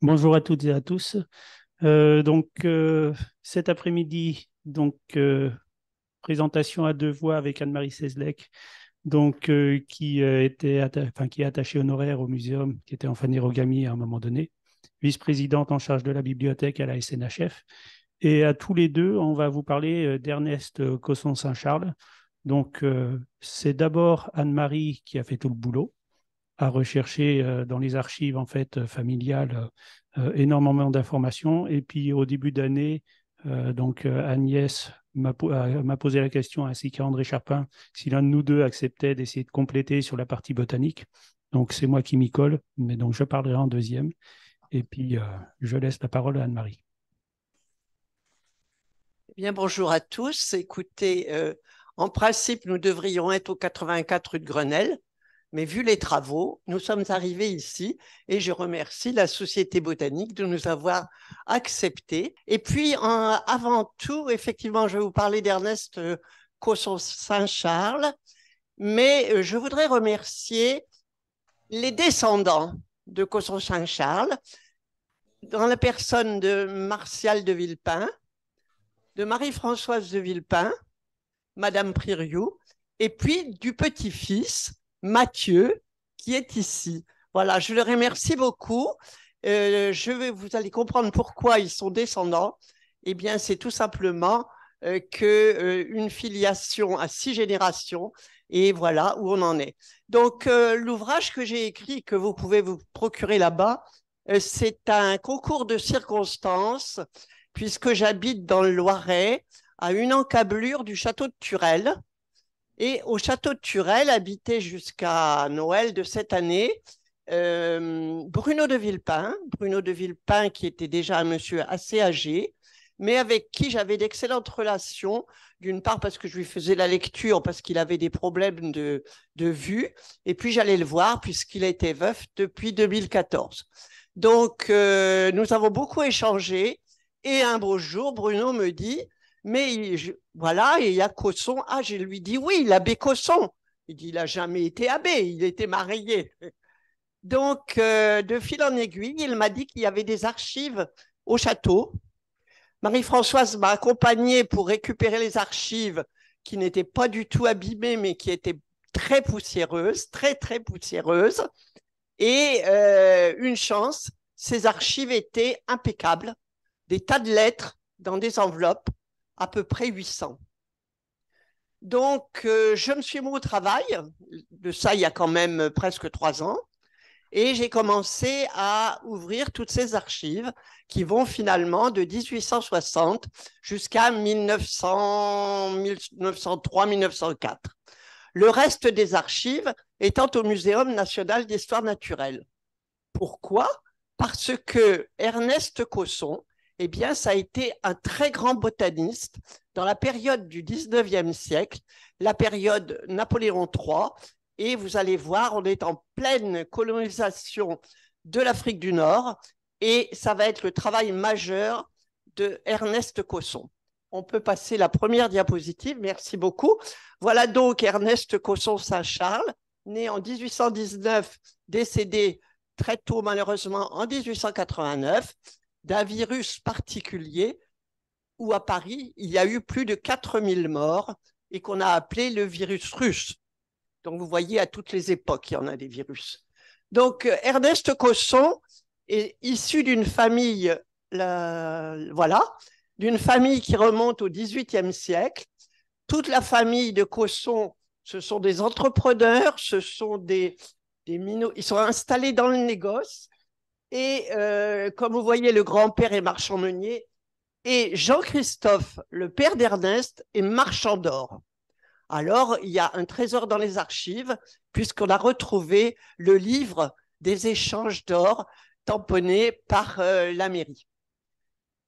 Bonjour à toutes et à tous. Euh, donc euh, cet après-midi, donc euh, présentation à deux voix avec Anne-Marie Seslek, donc qui était est attachée honoraire au muséum, qui était en fanérogami à un moment donné, vice-présidente en charge de la bibliothèque à la SNHF. Et à tous les deux, on va vous parler d'Ernest Cosson-Saint-Charles. Donc c'est d'abord Anne-Marie qui a fait tout le boulot à rechercher dans les archives en fait familiales euh, énormément d'informations. Et puis au début d'année, euh, donc euh, Agnès m'a posé la question, ainsi qu'André Charpin, si l'un de nous deux acceptait d'essayer de compléter sur la partie botanique. Donc c'est moi qui m'y colle, mais donc je parlerai en deuxième. Et puis je laisse la parole à Anne-Marie. Eh bien, bonjour à tous. Écoutez, en principe, nous devrions être au 84 rue de Grenelle. Mais vu les travaux, nous sommes arrivés ici et je remercie la Société botanique de nous avoir acceptés. Et puis, avant tout, effectivement, je vais vous parler d'Ernest euh, Cosson-Saint-Charles, mais euh, je voudrais remercier les descendants de Cosson-Saint-Charles, dans la personne de Martial de Villepin, de Marie-Françoise de Villepin, Madame Pririou, et puis du petit-fils Mathieu, qui est ici. Voilà, je le remercie beaucoup. Euh, je vais, vous allez comprendre pourquoi ils sont descendants. Eh bien, c'est tout simplement euh, que euh, une filiation à six générations. Et voilà où on en est. Donc, l'ouvrage que j'ai écrit, que vous pouvez vous procurer là-bas, c'est un concours de circonstances, puisque j'habite dans le Loiret, à une encablure du château de Turel. Et au château de Turel, habité jusqu'à Noël de cette année, euh, Bruno de Villepin, Bruno de Villepin qui était déjà un monsieur assez âgé, mais avec qui j'avais d'excellentes relations, d'une part parce que je lui faisais la lecture, parce qu'il avait des problèmes de, de vue, et puis j'allais le voir puisqu'il était veuf depuis 2014. Donc, euh, nous avons beaucoup échangé, et un beau jour, Bruno me dit, mais voilà, il y a Cosson. Ah, je lui dis oui, l'abbé Cosson. Il dit, il n'a jamais été abbé, il était marié. Donc, euh, de fil en aiguille, il m'a dit qu'il y avait des archives au château. Marie-Françoise m'a accompagné pour récupérer les archives qui n'étaient pas du tout abîmées, mais qui étaient très poussiéreuses, très, très poussiéreuses. Et euh, une chance, ces archives étaient impeccables, des tas de lettres dans des enveloppes à peu près 800. Donc, euh, je me suis mis au travail, de ça il y a quand même presque trois ans, et j'ai commencé à ouvrir toutes ces archives qui vont finalement de 1860 jusqu'à 1903-1904. Le reste des archives étant au Muséum national d'histoire naturelle. Pourquoi? Parce que Ernest Cosson, eh bien, ça a été un très grand botaniste dans la période du 19e siècle, la période Napoléon III. Et vous allez voir, on est en pleine colonisation de l'Afrique du Nord et ça va être le travail majeur de Ernest Cosson. On peut passer la première diapositive, merci beaucoup. Voilà donc Ernest Cosson-Saint-Charles, né en 1819, décédé très tôt malheureusement en 1889 d'un virus particulier où à Paris, il y a eu plus de 4000 morts et qu'on a appelé le virus russe. Donc vous voyez, à toutes les époques, il y en a des virus. Donc euh, Ernest Cosson est issu d'une famille, voilà, d'une famille qui remonte au XVIIIe siècle. Toute la famille de Cosson, ce sont des entrepreneurs, ce sont des, des ils sont installés dans le négoce et euh, comme vous voyez, le grand-père est marchand meunier. Et Jean-Christophe, le père d'Ernest, est marchand d'or. Alors, il y a un trésor dans les archives, puisqu'on a retrouvé le livre des échanges d'or tamponné par euh, la mairie.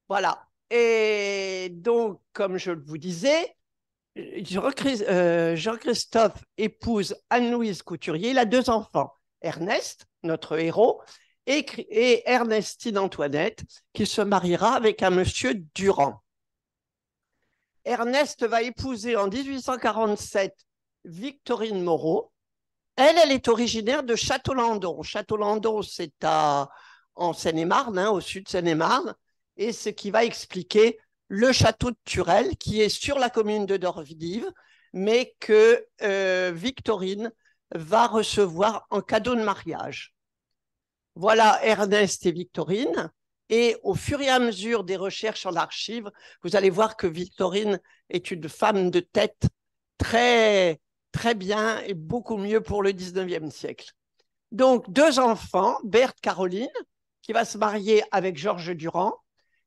Voilà. Et donc, comme je vous disais, euh, Jean-Christophe épouse Anne-Louise Couturier. Il a deux enfants. Ernest, notre héros, et, Ernestine Antoinette, qui se mariera avec un monsieur Durand. Ernest va épouser en 1847 Victorine Moreau. Elle, elle est originaire de Château-Landon. Château-Landon, c'est en Seine-et-Marne, hein, au sud de Seine-et-Marne, et ce qui va expliquer le château de Turel, qui est sur la commune de Dorvidive, mais que euh, Victorine va recevoir en cadeau de mariage. Voilà Ernest et Victorine. Et au fur et à mesure des recherches en archives, vous allez voir que Victorine est une femme de tête très, très bien et beaucoup mieux pour le 19e siècle. Donc, deux enfants, Berthe Caroline, qui va se marier avec Georges Durand,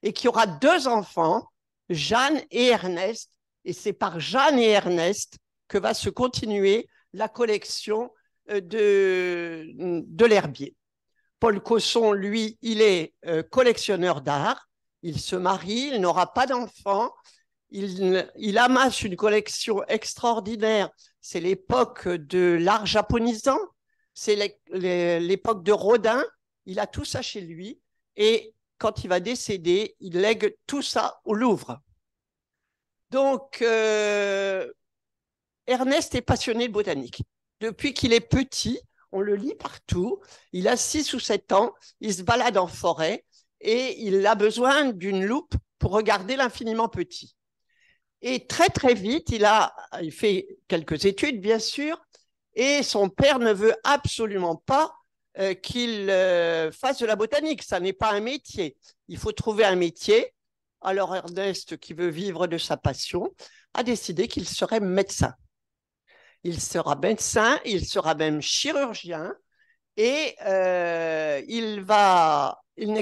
et qui aura deux enfants, Jeanne et Ernest. Et c'est par Jeanne et Ernest que va se continuer la collection euh, de, de l'herbier. Paul Cosson, lui, il est euh, collectionneur d'art. Il se marie, il n'aura pas d'enfants. Il, il, amasse une collection extraordinaire. C'est l'époque de l'art japonisant. C'est l'époque de Rodin. Il a tout ça chez lui. Et quand il va décéder, il lègue tout ça au Louvre. Donc, euh, Ernest est passionné de botanique. Depuis qu'il est petit, on le lit partout. Il a 6 ou 7 ans, il se balade en forêt et il a besoin d'une loupe pour regarder l'infiniment petit. Et très très vite, il a fait quelques études bien sûr et son père ne veut absolument pas euh, qu'il euh, fasse de la botanique, ça n'est pas un métier. Il faut trouver un métier. Alors Ernest qui veut vivre de sa passion a décidé qu'il serait médecin il sera médecin, il sera même chirurgien et euh, il va, il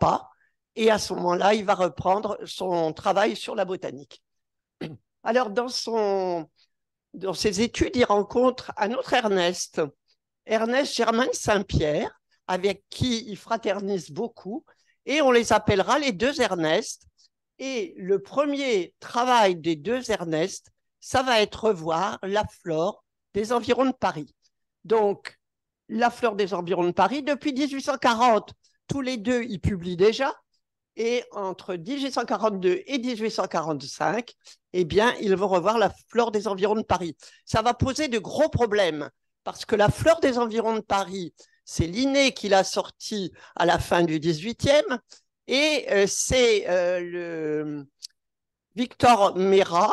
pas. Et à ce moment-là, il va reprendre son travail sur la botanique. Alors, dans, son, dans ses études, il rencontre un autre Ernest, Ernest Germain Saint-Pierre, avec qui il fraternise beaucoup, et on les appellera les deux Ernest. Et le premier travail des deux Ernest, ça va être revoir la flore des environs de Paris. Donc, la flore des environs de Paris, depuis 1840, tous les deux, ils publient déjà. Et entre 1842 et 1845, eh bien, ils vont revoir la flore des environs de Paris. Ça va poser de gros problèmes parce que la flore des environs de Paris, c'est Linné qui l'a sorti à la fin du 18e et euh, c'est euh, le Victor Mera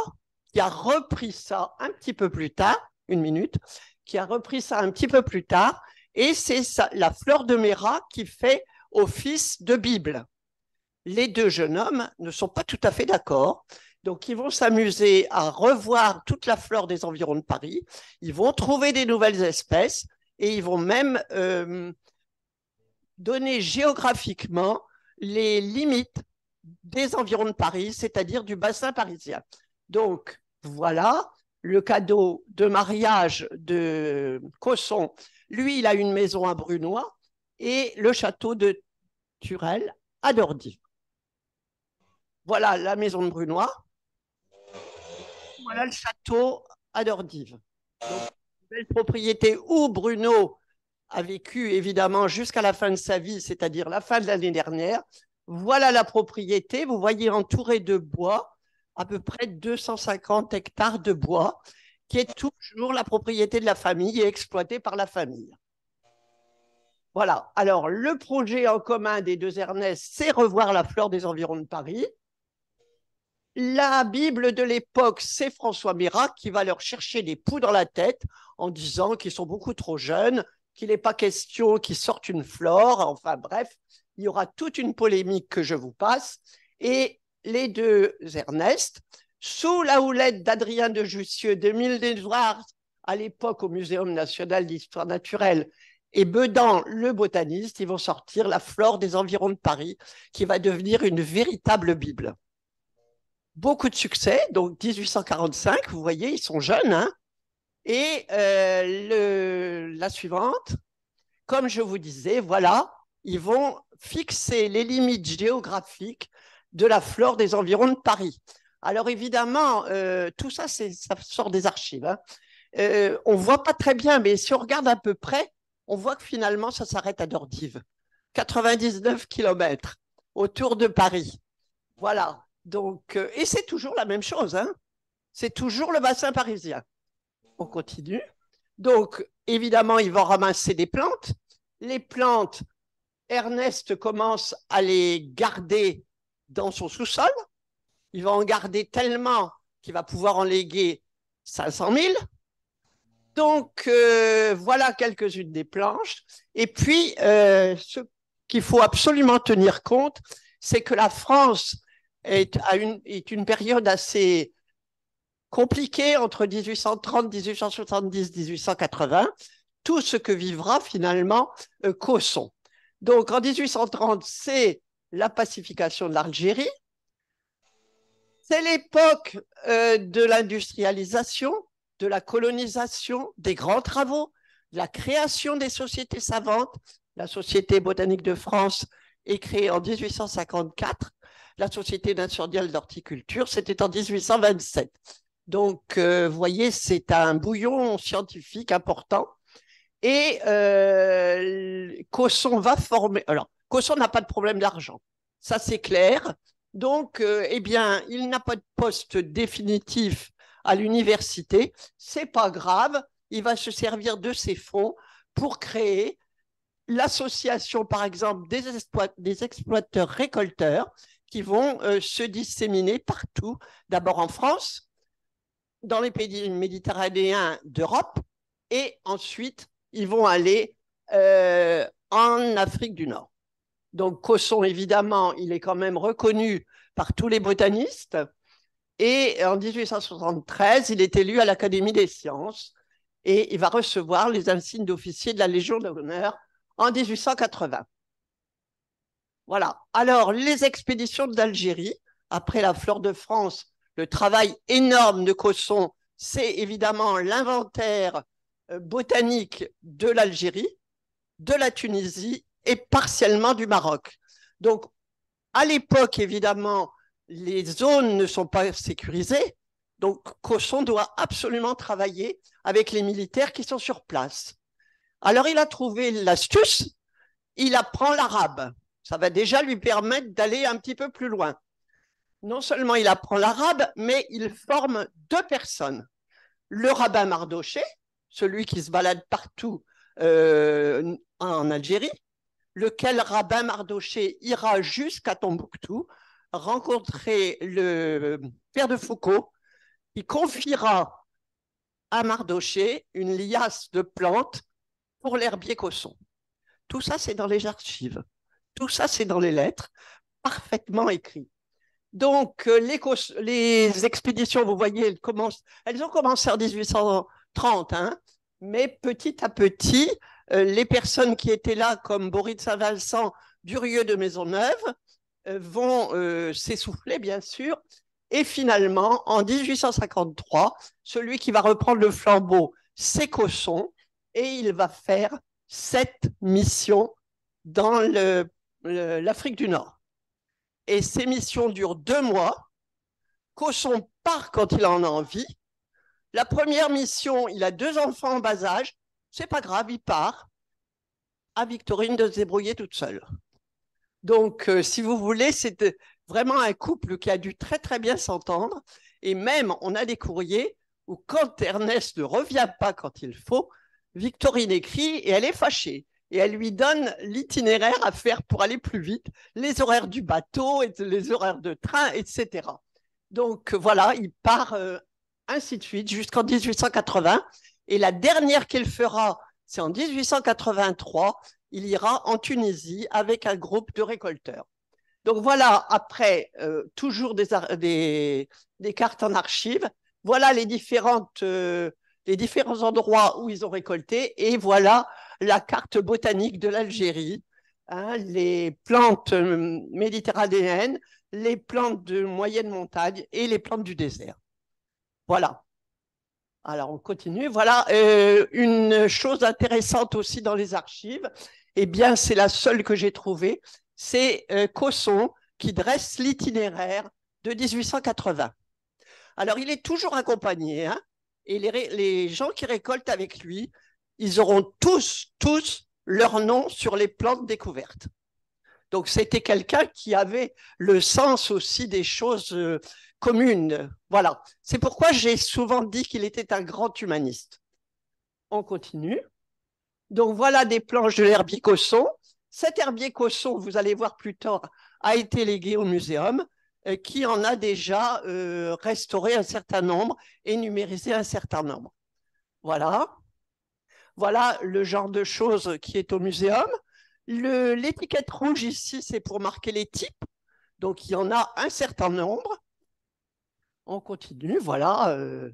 qui a repris ça un petit peu plus tard, une minute, qui a repris ça un petit peu plus tard, et c'est la fleur de Méra qui fait office de Bible. Les deux jeunes hommes ne sont pas tout à fait d'accord, donc ils vont s'amuser à revoir toute la flore des environs de Paris, ils vont trouver des nouvelles espèces, et ils vont même euh, donner géographiquement les limites des environs de Paris, c'est-à-dire du bassin parisien. Donc, voilà, le cadeau de mariage de Cosson. Lui, il a une maison à Brunois et le château de Turel à Dordy. Voilà la maison de Brunois. Voilà le château à Dordive. Belle propriété où Bruno a vécu évidemment jusqu'à la fin de sa vie, c'est-à-dire la fin de l'année dernière. Voilà la propriété. Vous voyez entouré de bois à peu près 250 hectares de bois, qui est toujours la propriété de la famille et exploité par la famille. Voilà. Alors, le projet en commun des deux Ernest, c'est revoir la flore des environs de Paris. La Bible de l'époque, c'est François Mirac qui va leur chercher des poux dans la tête en disant qu'ils sont beaucoup trop jeunes, qu'il n'est pas question qu'ils sortent une flore. Enfin bref, il y aura toute une polémique que je vous passe. Et les deux Ernest, sous la houlette d'Adrien de Jussieu, de Mildesoir, à l'époque au Muséum national d'histoire naturelle, et Bedan, le botaniste, ils vont sortir la flore des environs de Paris, qui va devenir une véritable Bible. Beaucoup de succès, donc 1845, vous voyez, ils sont jeunes. Hein et euh, la suivante, comme je vous disais, voilà, ils vont fixer les limites géographiques de la flore des environs de Paris. Alors évidemment, euh, tout ça, ça sort des archives. Hein. Euh, on ne voit pas très bien, mais si on regarde à peu près, on voit que finalement, ça s'arrête à Dordive. 99 km autour de Paris. Voilà. Donc, euh, et c'est toujours la même chose. Hein. C'est toujours le bassin parisien. On continue. Donc, évidemment, ils vont ramasser des plantes. Les plantes, Ernest commence à les garder dans son sous-sol. Il va en garder tellement qu'il va pouvoir en léguer 500 000. Donc, euh, voilà quelques-unes des planches. Et puis, euh, ce qu'il faut absolument tenir compte, c'est que la France est, à une, est une période assez compliquée entre 1830, 1870, 1880, tout ce que vivra finalement euh, Cosson. Donc, en 1830, c'est la pacification de l'Algérie. C'est l'époque euh, de l'industrialisation, de la colonisation, des grands travaux, la création des sociétés savantes. La Société botanique de France est créée en 1854. La Société nationale d'horticulture, c'était en 1827. Donc, euh, vous voyez, c'est un bouillon scientifique important. Et euh, Cosson va former. Cosson n'a pas de problème d'argent. Ça, c'est clair. Donc, euh, eh bien, il n'a pas de poste définitif à l'université. C'est pas grave. Il va se servir de ses fonds pour créer l'association, par exemple, des, des exploiteurs récolteurs qui vont euh, se disséminer partout. D'abord en France, dans les pays méditerranéens d'Europe, et ensuite ils vont aller euh, en Afrique du Nord. Donc Cosson, évidemment, il est quand même reconnu par tous les botanistes. Et en 1873, il est élu à l'Académie des sciences et il va recevoir les insignes d'officier de la Légion d'honneur en 1880. Voilà. Alors, les expéditions d'Algérie, après la Flore de France, le travail énorme de Cosson, c'est évidemment l'inventaire euh, botanique de l'Algérie, de la Tunisie et partiellement du Maroc. Donc, à l'époque, évidemment, les zones ne sont pas sécurisées. Donc, Cosson doit absolument travailler avec les militaires qui sont sur place. Alors, il a trouvé l'astuce, il apprend l'arabe. Ça va déjà lui permettre d'aller un petit peu plus loin. Non seulement il apprend l'arabe, mais il forme deux personnes. Le rabbin Mardoché, celui qui se balade partout euh, en Algérie, lequel rabbin Mardoché ira jusqu'à Tombouctou rencontrer le père de Foucault, qui confiera à Mardoché une liasse de plantes pour l'herbier Cosson. Tout ça, c'est dans les archives. Tout ça, c'est dans les lettres, parfaitement écrit. Donc, euh, les, expéditions, vous voyez, elles, commencent, elles ont commencé en 1800, 30, hein. mais petit à petit, les personnes qui étaient là, comme Boris Saint-Vincent, Durieux de Maisonneuve, euh, vont euh, s'essouffler, bien sûr. Et finalement, en 1853, celui qui va reprendre le flambeau, c'est Cosson, et il va faire sept missions dans l'Afrique du Nord. Et ces missions durent deux mois. Cosson part quand il en a envie, la première mission, il a deux enfants en bas âge. C'est pas grave, il part à Victorine de se débrouiller toute seule. Donc, euh, si vous voulez, c'est euh, vraiment un couple qui a dû très très bien s'entendre. Et même, on a des courriers où quand Ernest ne revient pas quand il faut, Victorine écrit et elle est fâchée. Et elle lui donne l'itinéraire à faire pour aller plus vite, les horaires du bateau, et les horaires de train, etc. Donc voilà, il part euh, ainsi de suite, jusqu'en 1880. Et la dernière qu'il fera, c'est en 1883. Il ira en Tunisie avec un groupe de récolteurs. Donc voilà, après, euh, toujours des, cartes en archives. Voilà les, différentes, euh, les différents endroits où ils ont récolté. Et voilà la carte botanique de l'Algérie. Hein, les plantes euh, méditerranéennes, les plantes de moyenne montagne et les plantes du désert. Voilà. Alors, on continue. Voilà euh, une chose intéressante aussi dans les archives. Eh bien, c'est la seule que j'ai trouvée. C'est euh, Cosson qui dresse l'itinéraire de 1880. Alors, il est toujours accompagné. Hein, et les, les gens qui récoltent avec lui, ils auront tous, tous leur nom sur les plantes découvertes. Donc, c'était quelqu'un qui avait le sens aussi des choses euh, commune. Voilà. C'est pourquoi j'ai souvent dit qu'il était un grand humaniste. On continue. Donc voilà des planches de l'herbicosson. Cet herbier Cosson, vous allez voir plus tard, a été légué au muséum, euh, qui en a déjà euh, restauré un certain nombre et numérisé un certain nombre. Voilà. Voilà le genre de choses qui est au muséum. L'étiquette rouge ici, c'est pour marquer les types. Donc, il y en a un certain nombre. On continue, voilà, euh,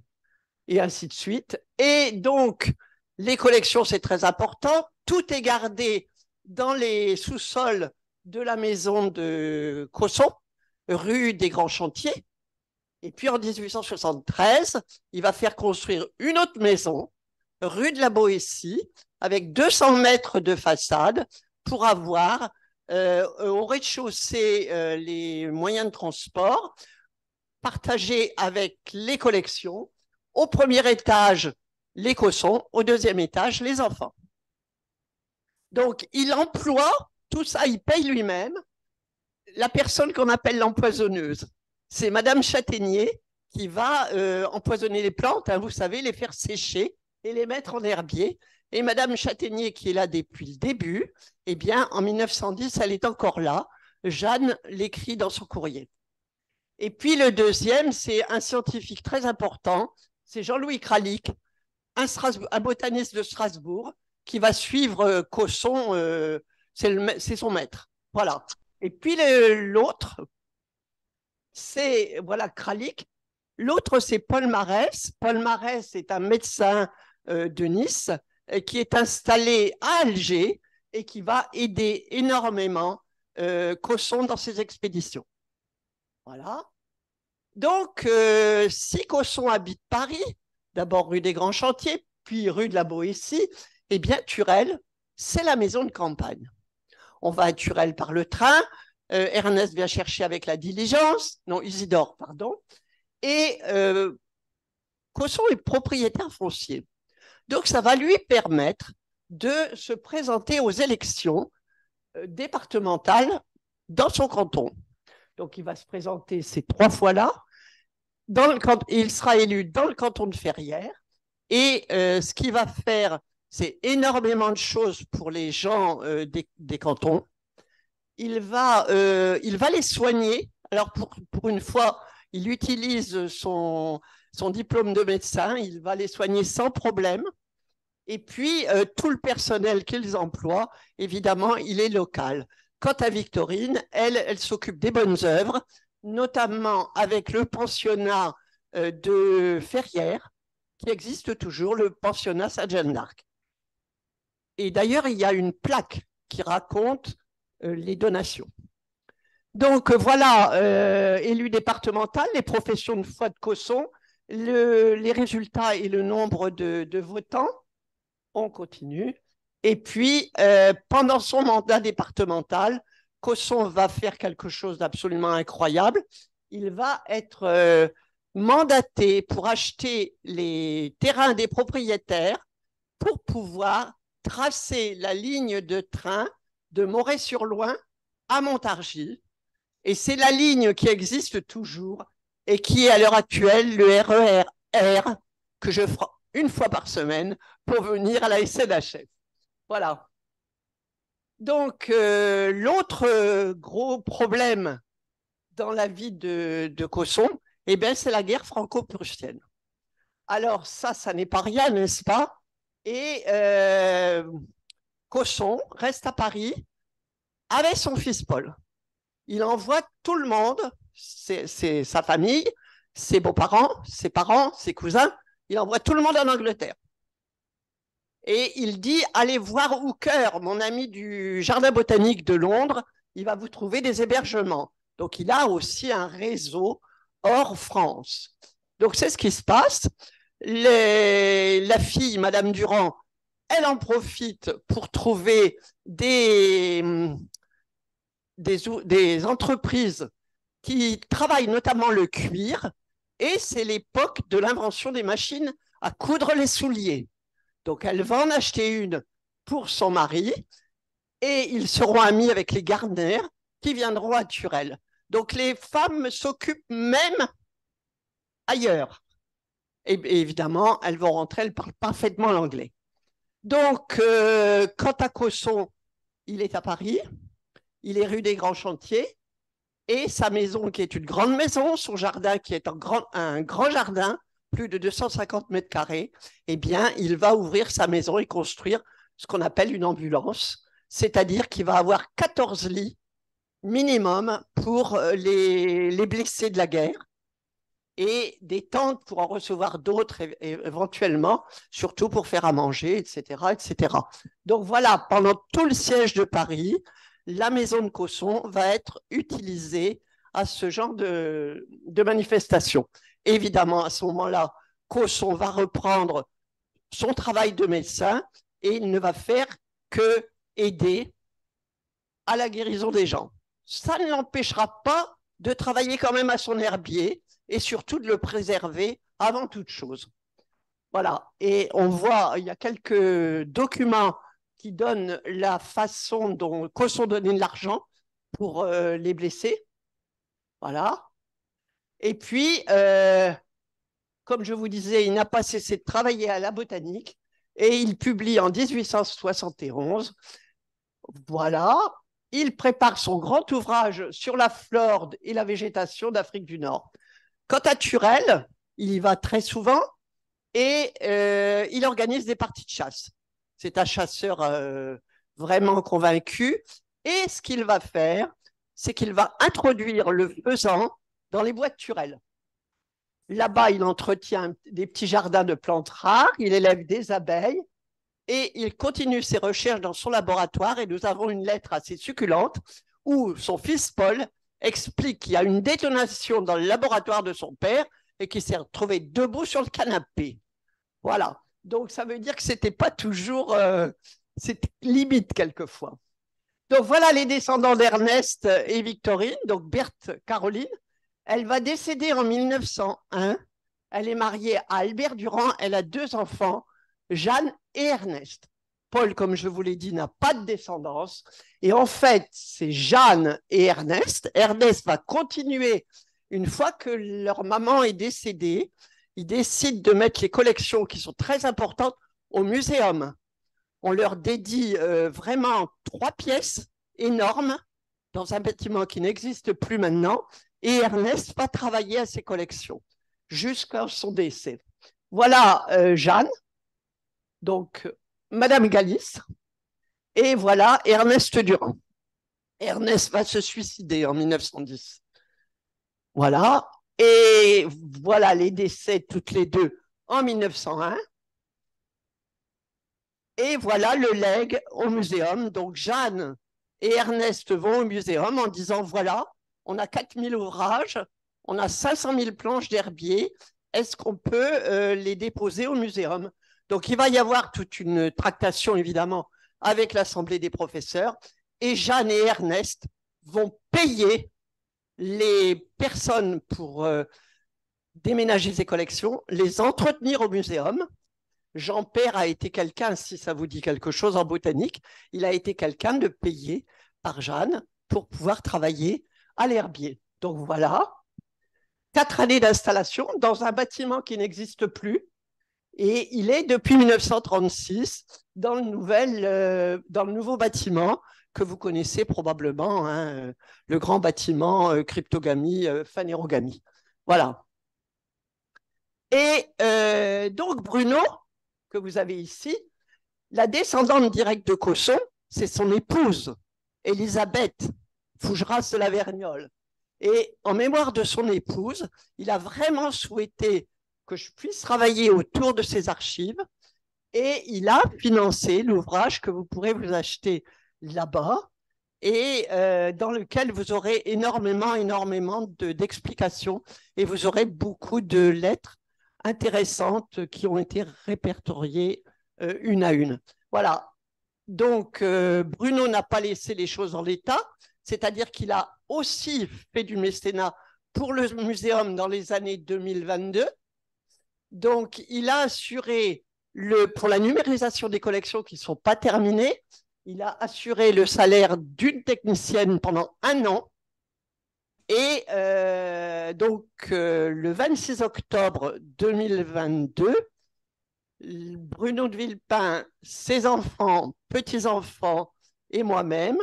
et ainsi de suite. Et donc, les collections, c'est très important. Tout est gardé dans les sous-sols de la maison de Cosson, rue des Grands Chantiers. Et puis en 1873, il va faire construire une autre maison, rue de la Boétie, avec 200 mètres de façade pour avoir euh, au rez-de-chaussée euh, les moyens de transport partagés avec les collections. Au premier étage, les cossons, au deuxième étage, les enfants. Donc, il emploie tout ça, il paye lui-même la personne qu'on appelle l'empoisonneuse. C'est Madame Châtaignier qui va euh, empoisonner les plantes, hein, vous savez, les faire sécher et les mettre en herbier. Et Madame Châtaignier, qui est là depuis le début, eh bien, en 1910, elle est encore là. Jeanne l'écrit dans son courrier. Et puis le deuxième, c'est un scientifique très important, c'est Jean-Louis Kralik, un, botaniste de Strasbourg, qui va suivre euh, Cosson, euh, c'est son maître. Voilà. Et puis l'autre, c'est voilà Kralik. L'autre, c'est Paul Marès. Paul Marès est un médecin euh, de Nice qui est installé à Alger et qui va aider énormément euh, Cosson dans ses expéditions. Voilà. Donc, euh, si Cosson habite Paris, d'abord rue des Grands Chantiers, puis rue de la Boétie, eh bien, Turel, c'est la maison de campagne. On va à Turel par le train. Euh, Ernest vient chercher avec la diligence. Non, Isidore, pardon. Et Cosson est propriétaire foncier. Donc, ça va lui permettre de se présenter aux élections euh, départementales dans son canton. Donc, il va se présenter ces trois fois-là. il sera élu dans le canton de Ferrières. Et euh, ce qu'il va faire, c'est énormément de choses pour les gens euh, des, cantons. Il va, il va les soigner. Alors, pour, pour une fois, il utilise son, son diplôme de médecin, il va les soigner sans problème. Et puis, euh, tout le personnel qu'ils emploient, évidemment, il est local. Quant à Victorine, elle, elle s'occupe des bonnes œuvres, notamment avec le pensionnat euh, de Ferrières, qui existe toujours, le pensionnat Saint-Jean d'Arc. Et d'ailleurs, il y a une plaque qui raconte euh, les donations. Donc voilà, élu départemental, les professions de foi de Cosson, les résultats et le nombre de, votants. On continue. Et puis, euh, pendant son mandat départemental, Cosson va faire quelque chose d'absolument incroyable. Il va être euh, mandaté pour acheter les terrains des propriétaires pour pouvoir tracer la ligne de train de Moret-sur-Loing à Montargis. Et c'est la ligne qui existe toujours et qui est à l'heure actuelle le RER que je ferai une fois par semaine pour venir à la SNHF. Voilà. Donc, euh, l'autre gros problème dans la vie de, de Cosson, eh bien, c'est la guerre franco-prussienne. Alors, ça, ça n'est pas rien, n'est-ce pas? Et euh, Cosson reste à Paris avec son fils Paul. Il envoie tout le monde c'est sa famille, ses beaux-parents, ses parents, ses cousins. Il envoie tout le monde en Angleterre. Et il dit allez voir Hooker, mon ami du Jardin botanique de Londres, il va vous trouver des hébergements. Donc il a aussi un réseau hors France. Donc c'est ce qui se passe. la fille, Madame Durand, elle en profite pour trouver des, des, entreprises qui travaille notamment le cuir, et c'est l'époque de l'invention des machines à coudre les souliers. Donc elle va en acheter une pour son mari, et ils seront amis avec les Gardner qui viendront à Turel. Donc les femmes s'occupent même ailleurs. Et, évidemment, elles vont rentrer, elles parlent parfaitement l'anglais. Donc, euh, quant à Cosson, il est à Paris, il est rue des Grands Chantiers, et sa maison qui est une grande maison, son jardin qui est un grand, un grand jardin, plus de 250 mètres carrés, eh bien, il va ouvrir sa maison et construire ce qu'on appelle une ambulance, c'est-à-dire qu'il va avoir 14 lits minimum pour euh, les, les, blessés de la guerre et des tentes pour en recevoir d'autres éventuellement, surtout pour faire à manger, etc., etc. Donc voilà, pendant tout le siège de Paris, la maison de Cosson va être utilisée à ce genre de, manifestation. Évidemment, à ce moment-là, Cosson va reprendre son travail de médecin et il ne va faire que aider à la guérison des gens. Ça ne l'empêchera pas de travailler quand même à son herbier et surtout de le préserver avant toute chose. Voilà. Et on voit, il y a quelques documents qui donnent la façon dont Cosson donnait de l'argent pour euh, les blessés. Voilà. Et puis, euh, comme je vous disais, il n'a pas cessé de travailler à la botanique et il publie en 1871. Voilà, il prépare son grand ouvrage sur la flore et la végétation d'Afrique du Nord. Quant à Turel, il y va très souvent et euh, il organise des parties de chasse. C'est un chasseur euh, vraiment convaincu. Et ce qu'il va faire, c'est qu'il va introduire le faisan dans les bois de. Là-bas, il entretient des petits jardins de plantes rares, il élève des abeilles et il continue ses recherches dans son laboratoire. Et nous avons une lettre assez succulente où son fils Paul explique qu'il y a une détonation dans le laboratoire de son père et qu'il s'est retrouvé debout sur le canapé. Voilà. Donc ça veut dire que c'était pas toujours, euh, limite quelquefois. Donc voilà les descendants d'Ernest et Victorine, donc Berthe Caroline. Elle va décéder en 1901. Elle est mariée à Albert Durand. Elle a deux enfants, Jeanne et Ernest. Paul, comme je vous l'ai dit, n'a pas de descendance. Et en fait, c'est Jeanne et Ernest. Ernest va continuer une fois que leur maman est décédée. Ils décident de mettre les collections qui sont très importantes au muséum. On leur dédie euh, vraiment trois pièces énormes dans un bâtiment qui n'existe plus maintenant et Ernest va travailler à ses collections jusqu'à son décès. Voilà euh, Jeanne, donc Madame Galis, et voilà Ernest Durand. Ernest va se suicider en 1910. Voilà, et voilà les décès toutes les deux en 1901. Et voilà le legs au muséum. Donc Jeanne et Ernest vont au muséum en disant voilà, on a 4000 ouvrages, on a 500 000 planches d'herbier. Est-ce qu'on peut euh, les déposer au muséum? Donc, il va y avoir toute une tractation, évidemment, avec l'Assemblée des professeurs. Et Jeanne et Ernest vont payer les personnes pour euh, déménager ces collections, les entretenir au muséum. Jean-Père a été quelqu'un, si ça vous dit quelque chose en botanique, il a été quelqu'un de payé par Jeanne pour pouvoir travailler à l'herbier. Donc voilà, quatre années d'installation dans un bâtiment qui n'existe plus. Et il est depuis 1936 dans le, nouvel, euh, dans le nouveau bâtiment que vous connaissez probablement, hein, euh, le grand bâtiment euh, cryptogamie, phanérogamie. Voilà. Et donc Bruno, que vous avez ici, la descendante directe de Cosson, c'est son épouse, Elisabeth, Fougeras de la Vergnole. Et en mémoire de son épouse, il a vraiment souhaité que je puisse travailler autour de ses archives et il a financé l'ouvrage que vous pourrez vous acheter là-bas et euh, dans lequel vous aurez énormément, énormément d'explications et vous aurez beaucoup de lettres intéressantes qui ont été répertoriées euh, une à une. Voilà. Donc, euh, Bruno n'a pas laissé les choses en l'état c'est-à-dire qu'il a aussi fait du mécénat pour le muséum dans les années 2022. Donc, il a assuré, le, pour la numérisation des collections qui ne sont pas terminées, il a assuré le salaire d'une technicienne pendant un an. Et euh, donc, euh, le 26 octobre 2022, Bruno de Villepin, ses enfants, petits-enfants et moi-même,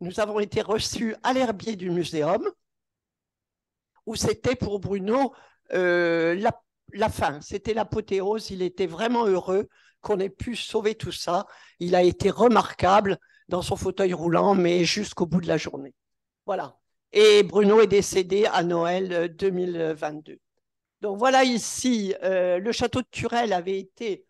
nous avons été reçus à l'herbier du muséum, où c'était pour Bruno euh, la, la, fin, c'était l'apothéose. Il était vraiment heureux qu'on ait pu sauver tout ça. Il a été remarquable dans son fauteuil roulant, mais jusqu'au bout de la journée. Voilà. Et Bruno est décédé à Noël 2022. Euh, Donc voilà ici, euh, le château de Turel avait été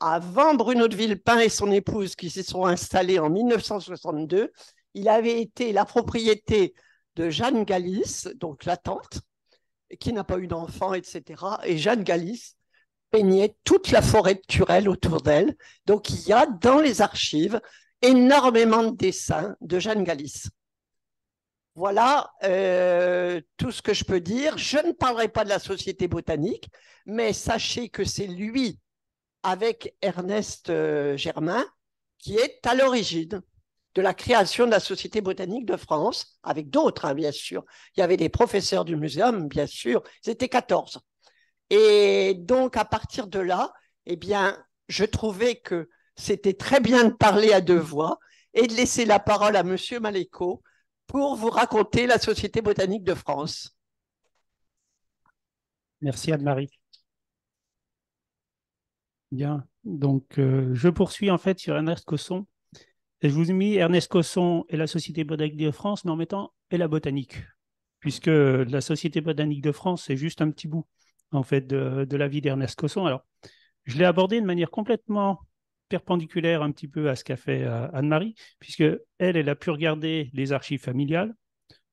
avant Bruno de Villepin et son épouse qui s'y sont installés en 1962 il avait été la propriété de Jeanne Galis, donc la tante, qui n'a pas eu d'enfant, etc. Et Jeanne Galis peignait toute la forêt de autour d'elle. Donc il y a dans les archives énormément de dessins de Jeanne Galis. Voilà euh, tout ce que je peux dire. Je ne parlerai pas de la Société botanique, mais sachez que c'est lui, avec Ernest euh, Germain, qui est à l'origine de la création de la Société botanique de France, avec d'autres, hein, bien sûr. Il y avait des professeurs du muséum, bien sûr, c'était 14. Et donc, à partir de là, eh bien, je trouvais que c'était très bien de parler à deux voix et de laisser la parole à Monsieur Maléco pour vous raconter la Société botanique de France. Merci Anne-Marie. Bien, donc euh, je poursuis en fait sur Ernest Cosson je vous ai mis Ernest Cosson et la Société botanique de France, mais en mettant et la botanique, puisque la Société botanique de France, c'est juste un petit bout, en fait, de, la vie d'Ernest Cosson. Alors, je l'ai abordé de manière complètement perpendiculaire un petit peu à ce qu'a fait euh, Anne-Marie, puisque elle, elle a pu regarder les archives familiales.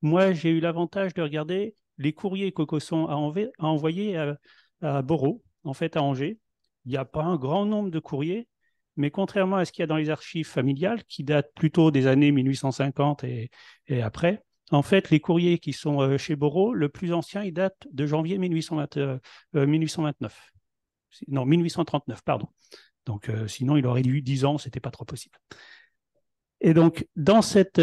Moi, j'ai eu l'avantage de regarder les courriers que Cosson a, envoyés à, à en fait, à Angers. Il n'y a pas un grand nombre de courriers, mais contrairement à ce qu'il y a dans les archives familiales, qui datent plutôt des années 1850 et, après, en fait, les courriers qui sont euh, chez Borot, le plus ancien, il date de janvier 1829. Euh, non, 1839, pardon. Donc, euh, sinon, il aurait eu 10 ans, ce n'était pas trop possible. Et donc, dans cette,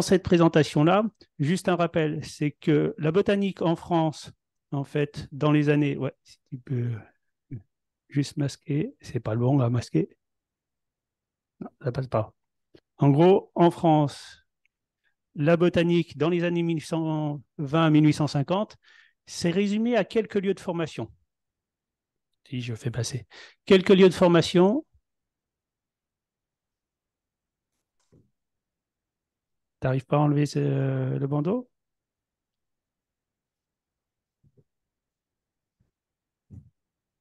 cette présentation-là, juste un rappel, c'est que la botanique en France, en fait, dans les années, ouais, si tu peux juste masquer. C'est pas le bon à masquer. Non, ça passe pas. En gros, en France, la botanique dans les années 1820-1850, c'est résumé à quelques lieux de formation. Si je fais passer. Quelques lieux de formation. T'arrives pas à enlever le bandeau?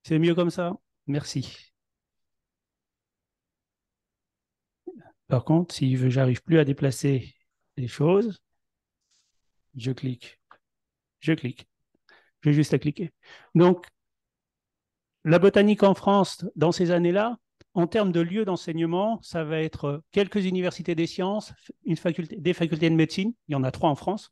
C'est mieux comme ça? Merci. Par contre, si j'arrive plus à déplacer les choses, je clique. Je clique. J'ai juste à cliquer. Donc, la botanique en France, dans ces années-là, en termes de lieux d'enseignement, ça va être quelques universités des sciences, une faculté, des facultés de médecine, il y en a trois en France,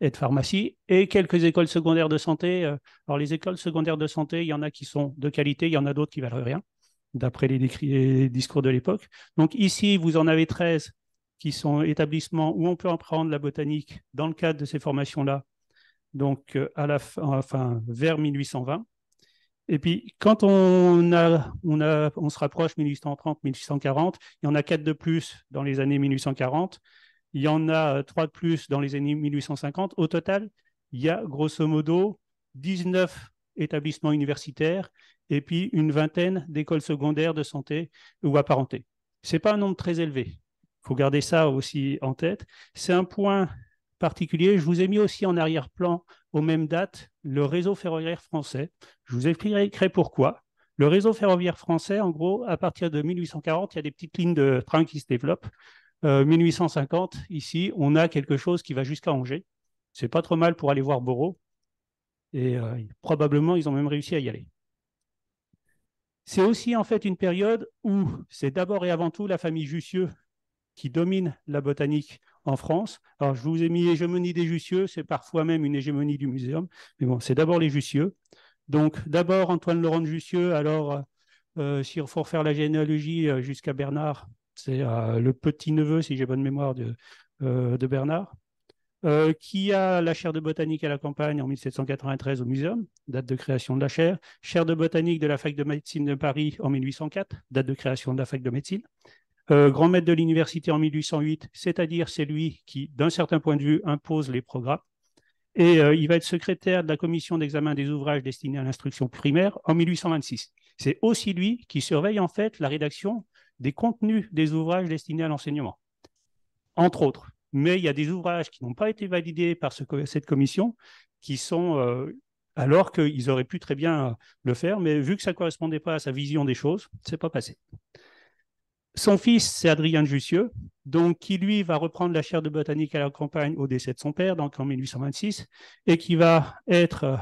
et de pharmacie, et quelques écoles secondaires de santé. Euh, alors, les écoles secondaires de santé, il y en a qui sont de qualité, il y en a d'autres qui valent rien, d'après les, discours de l'époque. Donc, ici, vous en avez 13 qui sont établissements où on peut apprendre la botanique dans le cadre de ces formations-là, donc euh, à la vers 1820. Et puis, quand on, a, on, a, on se rapproche 1830, 1840, il y en a quatre de plus dans les années 1840. Il y en a euh, trois de plus dans les années 1850. Au total, il y a grosso modo 19 établissements universitaires et puis une vingtaine d'écoles secondaires de santé ou apparentées. Ce n'est pas un nombre très élevé. Faut garder ça aussi en tête. C'est un point particulier. Je vous ai mis aussi en arrière-plan, aux mêmes dates, le réseau ferroviaire français. Je vous expliquerai pourquoi. Le réseau ferroviaire français, en gros, à partir de 1840, il y a des petites lignes de train qui se développent. 1850, euh, ici, on a quelque chose qui va jusqu'à Angers. C'est pas trop mal pour aller voir Borot. Et euh, probablement, ils ont même réussi à y aller. C'est aussi en fait une période où c'est d'abord et avant tout la famille Jussieu qui domine la botanique en France. Alors, je vous ai mis hégémonie des Jussieu, c'est parfois même une hégémonie du muséum, mais bon, c'est d'abord les Jussieu. Donc, d'abord Antoine Laurent de Jussieu, alors, euh, s'il faut refaire la généalogie jusqu'à Bernard, c'est euh, le petit-neveu, si j'ai bonne mémoire, de, euh, Bernard, euh, qui a la chaire de botanique à la campagne en 1793 au Muséum, date de création de la chaire, chaire de botanique de la fac de médecine de Paris en 1804, date de création de la fac de médecine, grand maître de l'université en 1808, c'est-à-dire c'est lui qui, d'un certain point de vue, impose les programmes. Et il va être secrétaire de la commission d'examen des ouvrages destinés à l'instruction primaire en 1826. C'est aussi lui qui surveille en fait la rédaction des contenus des ouvrages destinés à l'enseignement, entre autres. Mais il y a des ouvrages qui n'ont pas été validés par cette commission, qui sont, euh, alors qu'ils auraient pu très bien le faire, mais vu que ça ne correspondait pas à sa vision des choses, ce n'est pas passé. Son fils, c'est Adrien Jussieu, donc qui lui va reprendre la chaire de botanique à la campagne au décès de son père, donc en 1826, et qui va être,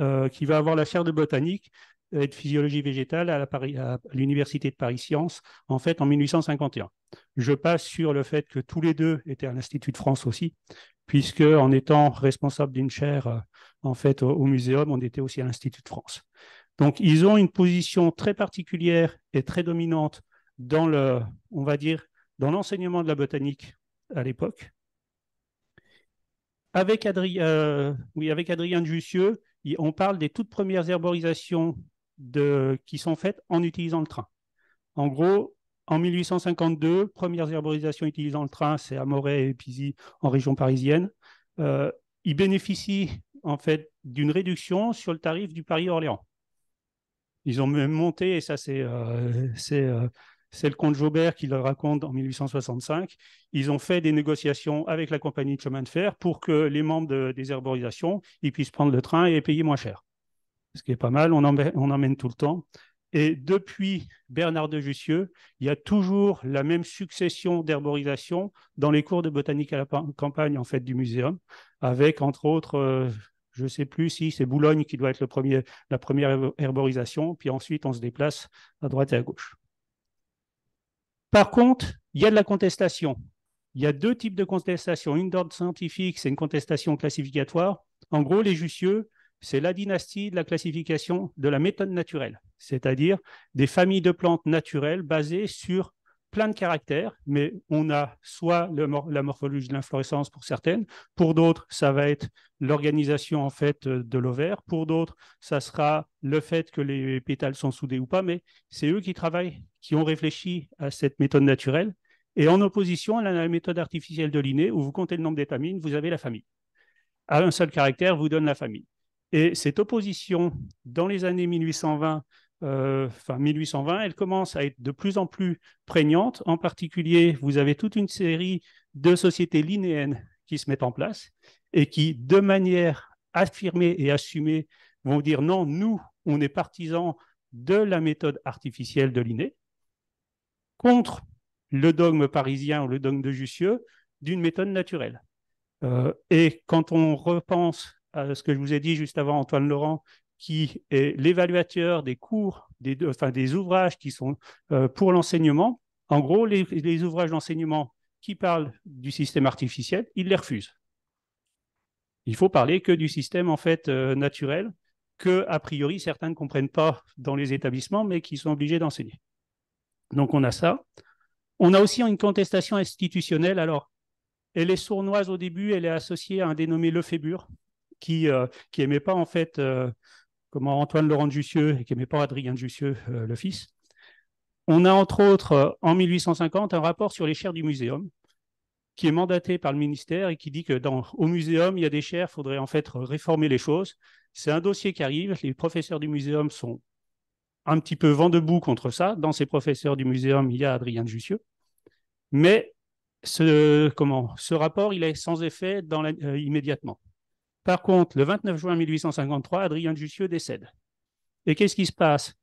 euh, qui va avoir la chaire de botanique et de physiologie végétale à l'Université de Paris Sciences, en fait, en 1851. Je passe sur le fait que tous les deux étaient à l'Institut de France aussi, puisque en étant responsable d'une chaire, euh, en fait, au, muséum, on était aussi à l'Institut de France. Donc, ils ont une position très particulière et très dominante dans le, on va dire, dans l'enseignement de la botanique à l'époque. Avec, Adrien, euh, oui, avec Adrien Jussieu, on parle des toutes premières herborisations qui sont faites en utilisant le train. En gros, en 1852, premières herborisations utilisant le train, c'est à Moret et Pizy en région parisienne. Euh, ils bénéficient en fait d'une réduction sur le tarif du Paris-Orléans. Ils ont même monté, et ça c'est euh, euh, c'est le comte Jaubert qui le raconte en 1865, ils ont fait des négociations avec la compagnie de chemin de fer pour que les membres des herborisations ils puissent prendre le train et payer moins cher ce qui est pas mal, on emmène, tout le temps. Et depuis Bernard de Jussieu, il y a toujours la même succession d'herborisation dans les cours de botanique à la campagne en fait du muséum, avec entre autres, euh, je ne sais plus si c'est Boulogne qui doit être le premier, la première herborisation, puis ensuite on se déplace à droite et à gauche. Par contre, il y a de la contestation. Il y a deux types de contestation. Une d'ordre scientifique, c'est une contestation classificatoire. En gros, les Jussieu, c'est la dynastie de la classification de la méthode naturelle, c'est-à-dire des familles de plantes naturelles basées sur plein de caractères, mais on a soit la morphologie de l'inflorescence pour certaines, pour d'autres, ça va être l'organisation en fait de l'ovaire, pour d'autres, ça sera le fait que les pétales sont soudés ou pas, mais c'est eux qui travaillent, qui ont réfléchi à cette méthode naturelle, et en opposition à la méthode artificielle de l'inné, où vous comptez le nombre d'étamines, vous avez la famille. À un seul caractère vous donne la famille. Et cette opposition, dans les années 1820, euh, enfin 1820, elle commence à être de plus en plus prégnante. En particulier, vous avez toute une série de sociétés linéennes qui se mettent en place et qui, de manière affirmée et assumée, vont dire non, nous, on est partisans de la méthode artificielle de l'inné contre le dogme parisien ou le dogme de Jussieu d'une méthode naturelle. Euh, et quand on repense à ce que je vous ai dit juste avant, Antoine Laurent, qui est l'évaluateur des cours, des, enfin, des ouvrages qui sont euh, pour l'enseignement. En gros, les, ouvrages d'enseignement qui parlent du système artificiel, il les refuse. Il faut parler que du système en fait euh, naturel, que a priori certains ne comprennent pas dans les établissements, mais qui sont obligés d'enseigner. Donc on a ça. On a aussi une contestation institutionnelle. Alors, elle est sournoise au début, elle est associée à un dénommé Lefébure, qui n'aimait euh, pas en fait comment Antoine Laurent de Jussieu et qui n'aimait pas Adrien Jussieu, euh, le fils. On a entre autres en 1850 un rapport sur les chaires du muséum qui est mandaté par le ministère et qui dit que au muséum, il y a des chaires, il faudrait en fait réformer les choses. C'est un dossier qui arrive, les professeurs du muséum sont un petit peu vent debout contre ça. Dans ces professeurs du muséum, il y a Adrien Jussieu. Mais ce, rapport, il est sans effet dans immédiatement. Par contre, le 29 juin 1853, Adrien Jussieu décède. Et qu'est-ce qui se passe?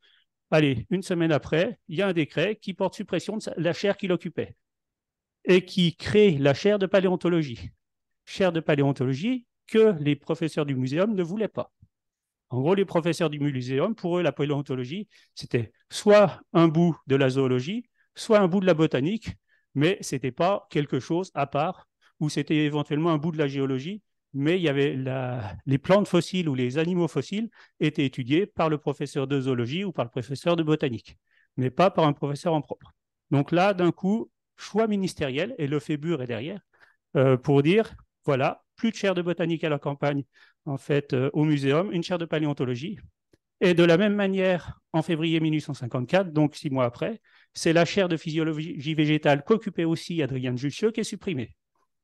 Allez, une semaine après, il y a un décret qui porte suppression de la chaire qu'il occupait et qui crée la chaire de paléontologie. Chaire de paléontologie que les professeurs du muséum ne voulaient pas. En gros, les professeurs du muséum, pour eux, la paléontologie, c'était soit un bout de la zoologie, soit un bout de la botanique, mais ce n'était pas quelque chose à part, ou c'était éventuellement un bout de la géologie, mais il y avait les plantes fossiles ou les animaux fossiles étaient étudiés par le professeur de zoologie ou par le professeur de botanique, mais pas par un professeur en propre. Donc là, d'un coup, choix ministériel, et le Fébure est derrière, euh, pour dire, voilà, plus de chaire de botanique à la campagne, en fait, euh, au muséum, une chaire de paléontologie. Et de la même manière, en février 1854, donc six mois après, c'est la chaire de physiologie végétale qu'occupait aussi Adrien Jussieu qui est supprimée.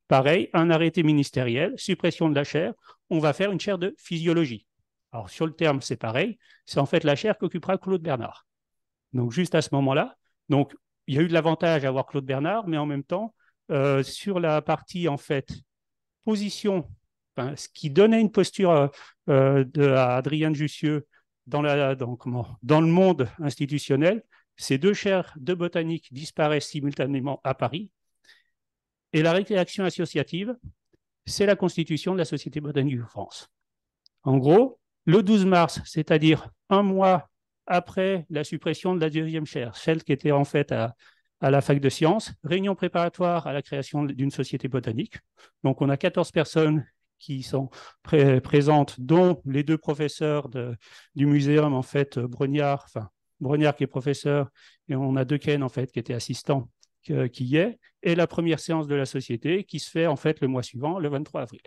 Pareil, un arrêté ministériel, suppression de la chaire, on va faire une chaire de physiologie. Alors sur le terme, c'est pareil, c'est en fait la chaire qu'occupera Claude Bernard. Donc juste à ce moment-là, il y a eu de l'avantage à avoir Claude Bernard, mais en même temps, euh, sur la partie en fait position, ce qui donnait une posture euh, euh, à Adrien Jussieu dans, dans le monde institutionnel, ces deux chaires de botanique disparaissent simultanément à Paris. Et la réaction associative, c'est la constitution de la Société botanique de France. En gros, le 12 mars, c'est-à-dire un mois après la suppression de la deuxième chaire, celle qui était en fait à, la fac de sciences, réunion préparatoire à la création d'une société botanique. Donc on a 14 personnes qui sont présentes, dont les deux professeurs du muséum, en fait, Brognard, enfin, Brognard qui est professeur, et on a Ken, en fait, qui étaient assistants, qui y est, et la première séance de la société qui se fait, en fait, le mois suivant, le 23 avril.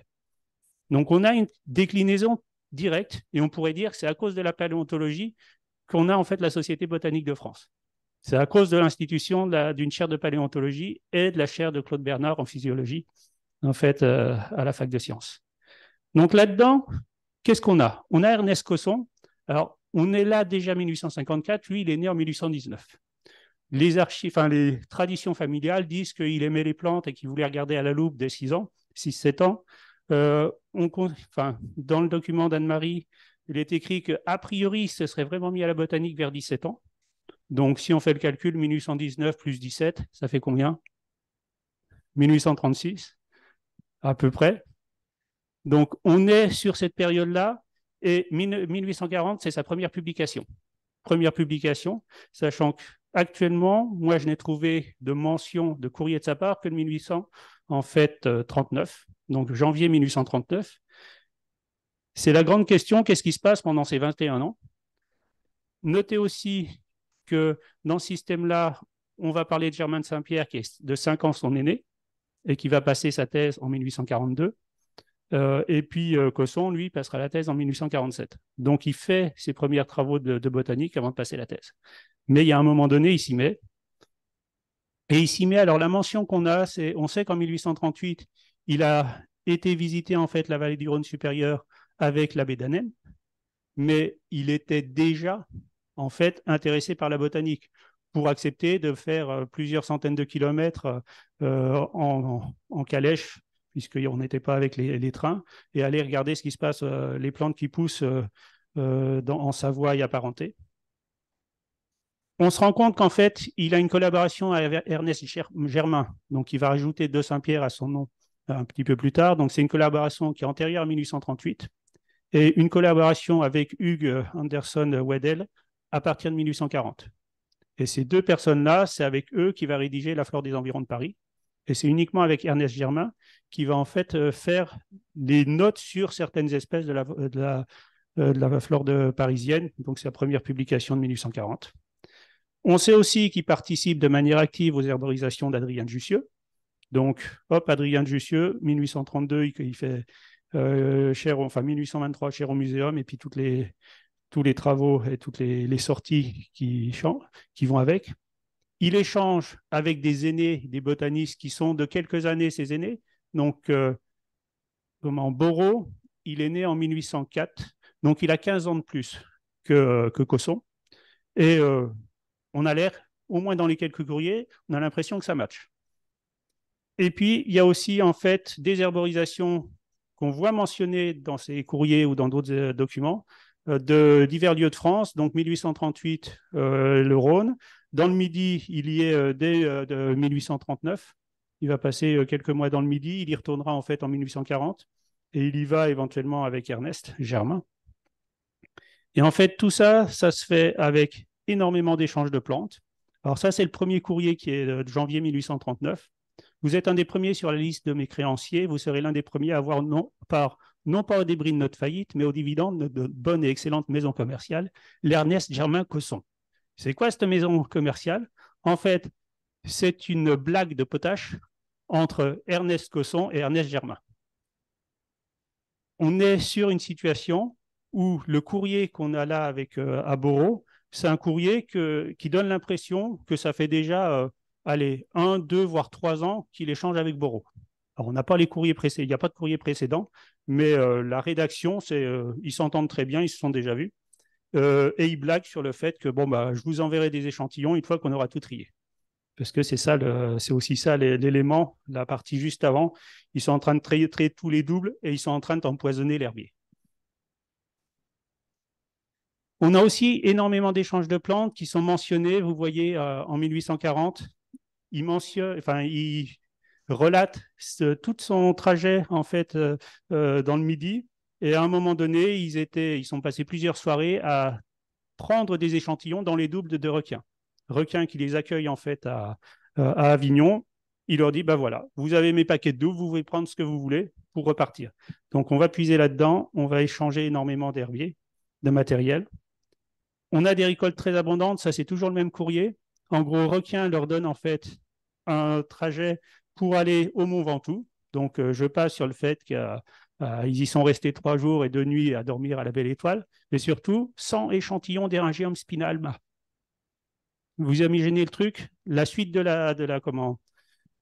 Donc, on a une déclinaison directe, et on pourrait dire que c'est à cause de la paléontologie qu'on a, en fait, la Société botanique de France. C'est à cause de l'institution d'une chaire de paléontologie et de la chaire de Claude Bernard en physiologie, en fait, euh, à la fac de sciences. Donc là-dedans, qu'est-ce qu'on a? On a Ernest Cosson. Alors, on est là déjà 1854, lui, il est né en 1819. Les archives, enfin, les traditions familiales disent qu'il aimait les plantes et qu'il voulait regarder à la loupe dès 6 ans, 6-7 ans. Euh, enfin, dans le document d'Anne-Marie, il est écrit qu'a priori, se serait vraiment mis à la botanique vers 17 ans. Donc, si on fait le calcul, 1819 plus 17, ça fait combien? 1836 à peu près. Donc, on est sur cette période-là, et 1840, c'est sa première publication. Première publication, sachant qu'actuellement, moi, je n'ai trouvé de mention de courrier de sa part que de 1800, en fait, 39, donc janvier 1839. C'est la grande question, qu'est-ce qui se passe pendant ces 21 ans? Notez aussi que dans ce système-là, on va parler de Germain de Saint-Pierre, qui est de 5 ans son aîné, et qui va passer sa thèse en 1842. Euh, et puis euh, Cosson, lui, passera la thèse en 1847. Donc il fait ses premiers travaux de, botanique avant de passer la thèse. Mais il y a un moment donné, il s'y met. Et il s'y met. Alors la mention qu'on a, c'est, on sait qu'en 1838, il a été visiter en fait la vallée du Rhône supérieur avec l'abbé Danem, mais il était déjà en fait intéressé par la botanique pour accepter de faire euh, plusieurs centaines de kilomètres en, calèche, puisqu'on n'était pas avec les, trains, et aller regarder ce qui se passe, euh, les plantes qui poussent en Savoie et. On se rend compte qu'en fait, il a une collaboration avec Ernest Germain, donc il va rajouter De Saint-Pierre à son nom un petit peu plus tard. Donc c'est une collaboration qui est antérieure à 1838 et une collaboration avec Hugues Anderson Weddell à partir de 1840. Et ces deux personnes-là, c'est avec eux qui va rédiger la flore des environs de Paris. Et c'est uniquement avec Ernest Germain qui va en fait euh, faire des notes sur certaines espèces de la, de la, euh, de flore de parisienne. Donc c'est la première publication de 1840. On sait aussi qu'il participe de manière active aux herborisations d'Adrien Jussieu. Donc, hop, Adrien Jussieu, 1832, il, fait euh, cher, enfin 1823 cher au muséum, et puis toutes les, tous les travaux et toutes les, sorties qui, qui, vont avec. Il échange avec des aînés, des botanistes qui sont de quelques années ses aînés. Donc, euh, comment Borot, il est né en 1804, donc il a 15 ans de plus que, que Cosson. Et euh, on a l'air, au moins dans les quelques courriers, on a l'impression que ça match. Et puis, il y a aussi en fait des herborisations qu'on voit mentionnées dans ces courriers ou dans d'autres euh, documents, euh, de divers lieux de France, donc 1838, euh, le Rhône. Dans le Midi, il y est euh, dès 1839. Il va passer quelques mois dans le Midi. Il y retournera en fait en 1840. Et il y va éventuellement avec Ernest Germain. Et en fait, tout ça, ça se fait avec énormément d'échanges de plantes. Alors ça, c'est le premier courrier qui est de janvier 1839. Vous êtes un des premiers sur la liste de mes créanciers. Vous serez l'un des premiers à avoir non, non pas au débris de notre faillite, mais au dividende de notre bonne et excellente maison commerciale, l'Ernest Germain Cosson. C'est quoi cette maison commerciale? En fait, c'est une blague de potache entre Ernest Cosson et Ernest Germain. On est sur une situation où le courrier qu'on a là avec euh, c'est un courrier qui donne l'impression que ça fait déjà, euh, allez, un, deux, voire trois ans qu'il échange avec Boro. Alors, on n'a pas les courriers précédents, il n'y a pas de courrier précédent, mais euh, la rédaction, c'est, ils s'entendent très bien, ils se sont déjà vus. et ils blaguent sur le fait que bon, bah, je vous enverrai des échantillons une fois qu'on aura tout trié parce que c'est ça, c'est aussi ça l'élément, la partie juste avant. Ils sont en train de trier, tous les doubles et ils sont en train d'empoisonner l'herbier. On a aussi énormément d'échanges de plantes qui sont mentionnés. Vous voyez, euh, en 1840, il mentionne, enfin, il relate tout son trajet en fait euh, euh, dans le Midi. Et à un moment donné, ils étaient, ils sont passés plusieurs soirées à prendre des échantillons dans les doubles de requins requin qui les accueille en fait à, Avignon, il leur dit, ben voilà, vous avez mes paquets de vous pouvez prendre ce que vous voulez pour repartir. Donc on va puiser là-dedans, on va échanger énormément d'herbiers, de matériel. On a des récoltes très abondantes, ça c'est toujours le même courrier. En gros, Requin leur donne en fait un trajet pour aller au Mont Ventoux. Donc euh, je passe sur le fait qu'ils euh, y sont restés trois jours et deux nuits à dormir à la Belle Étoile, mais surtout sans échantillon d'Eringium spinalma. Vous imaginez le truc? La suite de la, de la comment?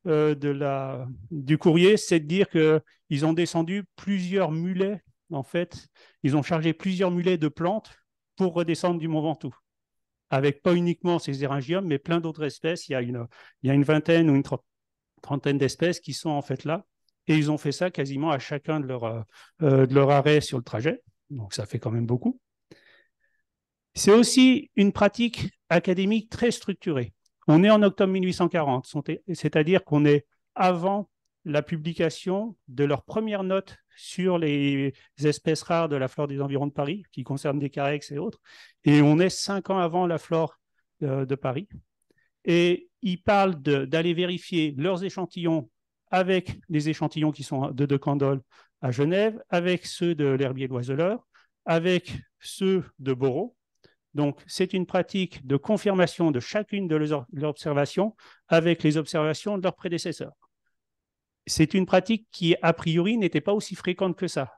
Euh, du courrier, c'est de dire qu'ils ont descendu plusieurs mulets, en fait. Ils ont chargé plusieurs mulets de plantes pour redescendre du Mont Ventoux. Avec pas uniquement ces éringiums, mais plein d'autres espèces. Il y, a une, vingtaine ou une trentaine d'espèces qui sont en fait là. Et ils ont fait ça quasiment à chacun de leurs euh, euh, de leur arrêts sur le trajet. Donc ça fait quand même beaucoup. C'est aussi une pratique académique très structurée. On est en octobre 1840, c'est-à-dire qu'on est avant la publication de leur première note sur les espèces rares de la flore des environs de Paris, qui concernent des carex et autres, et on est cinq ans avant la flore euh, de Paris. Et ils parlent d'aller vérifier leurs échantillons avec les échantillons qui sont de De Candolle à Genève, avec ceux de l'herbier d'Oiseleur, avec ceux de Borot, donc, c'est une pratique de confirmation de chacune de leurs observations avec les observations de leurs prédécesseurs. C'est une pratique qui, a priori, n'était pas aussi fréquente que ça.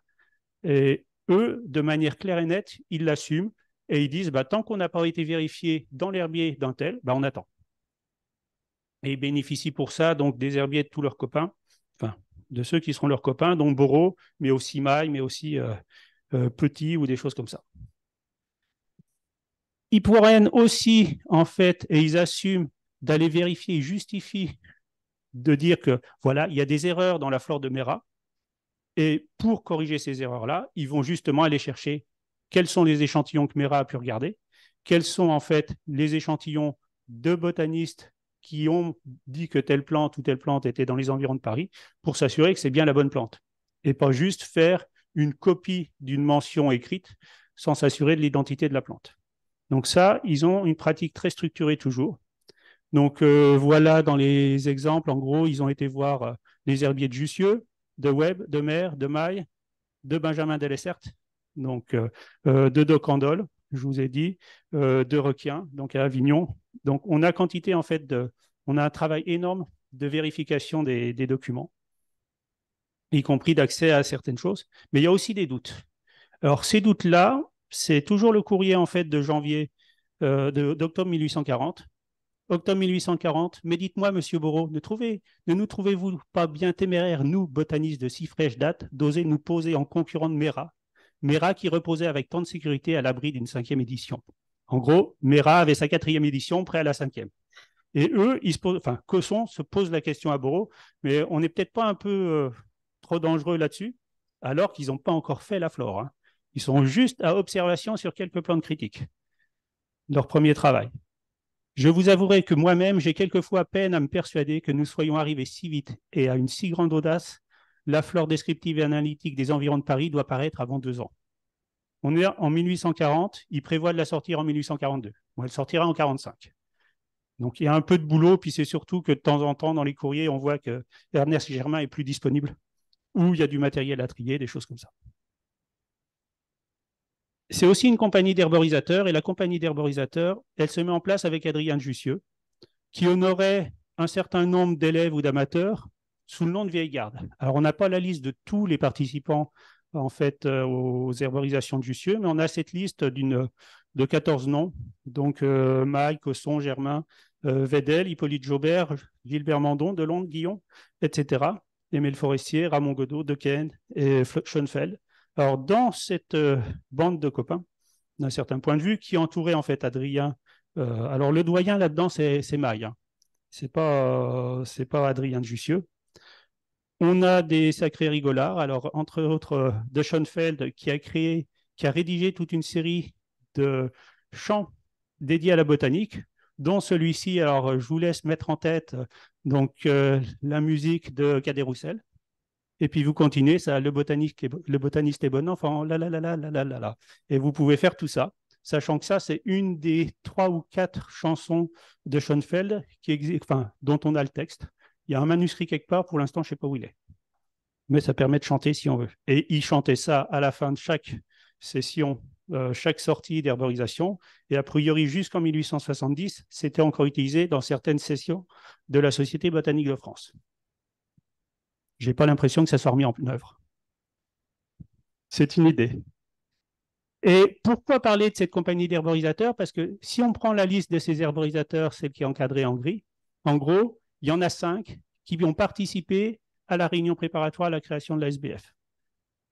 Et eux, de manière claire et nette, ils l'assument et ils disent bah, tant qu'on n'a pas été vérifié dans l'herbier d'un tel, bah, on attend. Et ils bénéficient pour ça donc des herbiers de tous leurs copains, enfin de ceux qui seront leurs copains, dont Boro, mais aussi Maille, mais aussi euh, euh, Petit ou des choses comme ça. Ils pourraient aussi, en fait, et ils assument d'aller vérifier, ils justifient de dire que voilà, il y a des erreurs dans la flore de Mera. Et pour corriger ces erreurs-là, ils vont justement aller chercher quels sont les échantillons que Mera a pu regarder, quels sont en fait les échantillons de botanistes qui ont dit que telle plante ou telle plante était dans les environs de Paris, pour s'assurer que c'est bien la bonne plante. Et pas juste faire une copie d'une mention écrite sans s'assurer de l'identité de la plante. Donc ça, ils ont une pratique très structurée toujours. Donc euh, voilà dans les exemples, en gros, ils ont été voir euh, les herbiers de Jussieu, de Webb, de Mer, de Maille, de Benjamin Delessert, donc euh, de Docandol, je vous ai dit, de Requien, donc à Avignon. Donc on a quantité en fait de, on a un travail énorme de vérification des, des documents, y compris d'accès à certaines choses, mais il y a aussi des doutes. Alors ces doutes-là, c'est toujours le courrier en fait de janvier, euh, d'octobre 1840. Octobre 1840, mais dites-moi, monsieur Boreau, ne, trouvez, ne nous trouvez-vous pas bien téméraires, nous, botanistes de si fraîche date, d'oser nous poser en concurrent de Mera? Mera qui reposait avec tant de sécurité à l'abri d'une cinquième édition. En gros, Mera avait sa quatrième édition, prêt à la cinquième. Et eux, ils se posent, enfin, Cosson se pose la question à Boreau, mais on n'est peut-être pas un peu euh, trop dangereux là-dessus, alors qu'ils n'ont pas encore fait la flore. Hein. Ils sont juste à observation sur quelques plantes critiques. Leur premier travail. Je vous avouerai que moi-même, j'ai quelquefois peine à me persuader que nous soyons arrivés si vite et à une si grande audace. La flore descriptive et analytique des environs de Paris doit paraître avant deux ans. On est en 1840, il prévoit de la sortir en 1842. elle sortira en 45. Donc il y a un peu de boulot, puis c'est surtout que de temps en temps, dans les courriers, on voit que Ernest Germain est plus disponible, ou il y a du matériel à trier, des choses comme ça. C'est aussi une compagnie d'herborisateurs et la compagnie d'herborisateurs, elle se met en place avec Adrien Jussieu, qui honorait un certain nombre d'élèves ou d'amateurs sous le nom de vieille garde. Alors, on n'a pas la liste de tous les participants en fait aux herborisations de Jussieu, mais on a cette liste de 14 noms, donc Maille, Cosson, Germain, Vedel, Hippolyte Jaubert, Gilbert Mandon, Delonde, Guillon, etc. Émile Forestier, Ramon Godot, Dequesne et Schoenfeld. Alors, dans cette bande de copains, d'un certain point de vue, qui entourait en fait Adrien. alors, le doyen là-dedans, c'est Maille. Hein. C'est pas, pas Adrien de Jussieu. On a des sacrés rigolards. Alors, entre autres, de Schoenfeld, qui a créé, qui a rédigé toute une série de chants dédiés à la botanique, dont celui-ci. Alors, je vous laisse mettre en tête donc euh, la musique de Cadet Roussel. Et puis vous continuez, ça, le, botaniste est, bon enfant, la la la la la la la. Et vous pouvez faire tout ça, sachant que ça, c'est une des trois ou quatre chansons de Schoenfeld qui enfin, dont on a le texte. Il y a un manuscrit quelque part, pour l'instant, je ne sais pas où il est. Mais ça permet de chanter si on veut. Et il chantait ça à la fin de chaque session euh, chaque sortie d'herborisation. Et a priori, jusqu'en 1870, c'était encore utilisé dans certaines sessions de la Société botanique de France. Je n'ai pas l'impression que ça soit remis en œuvre. C'est une idée. Et pourquoi parler de cette compagnie d'herborisateurs? Parce que si on prend la liste de ces herborisateurs, celle qui est encadrée en gris, en gros, il y en a cinq qui ont participé à la réunion préparatoire à la création de la SBF.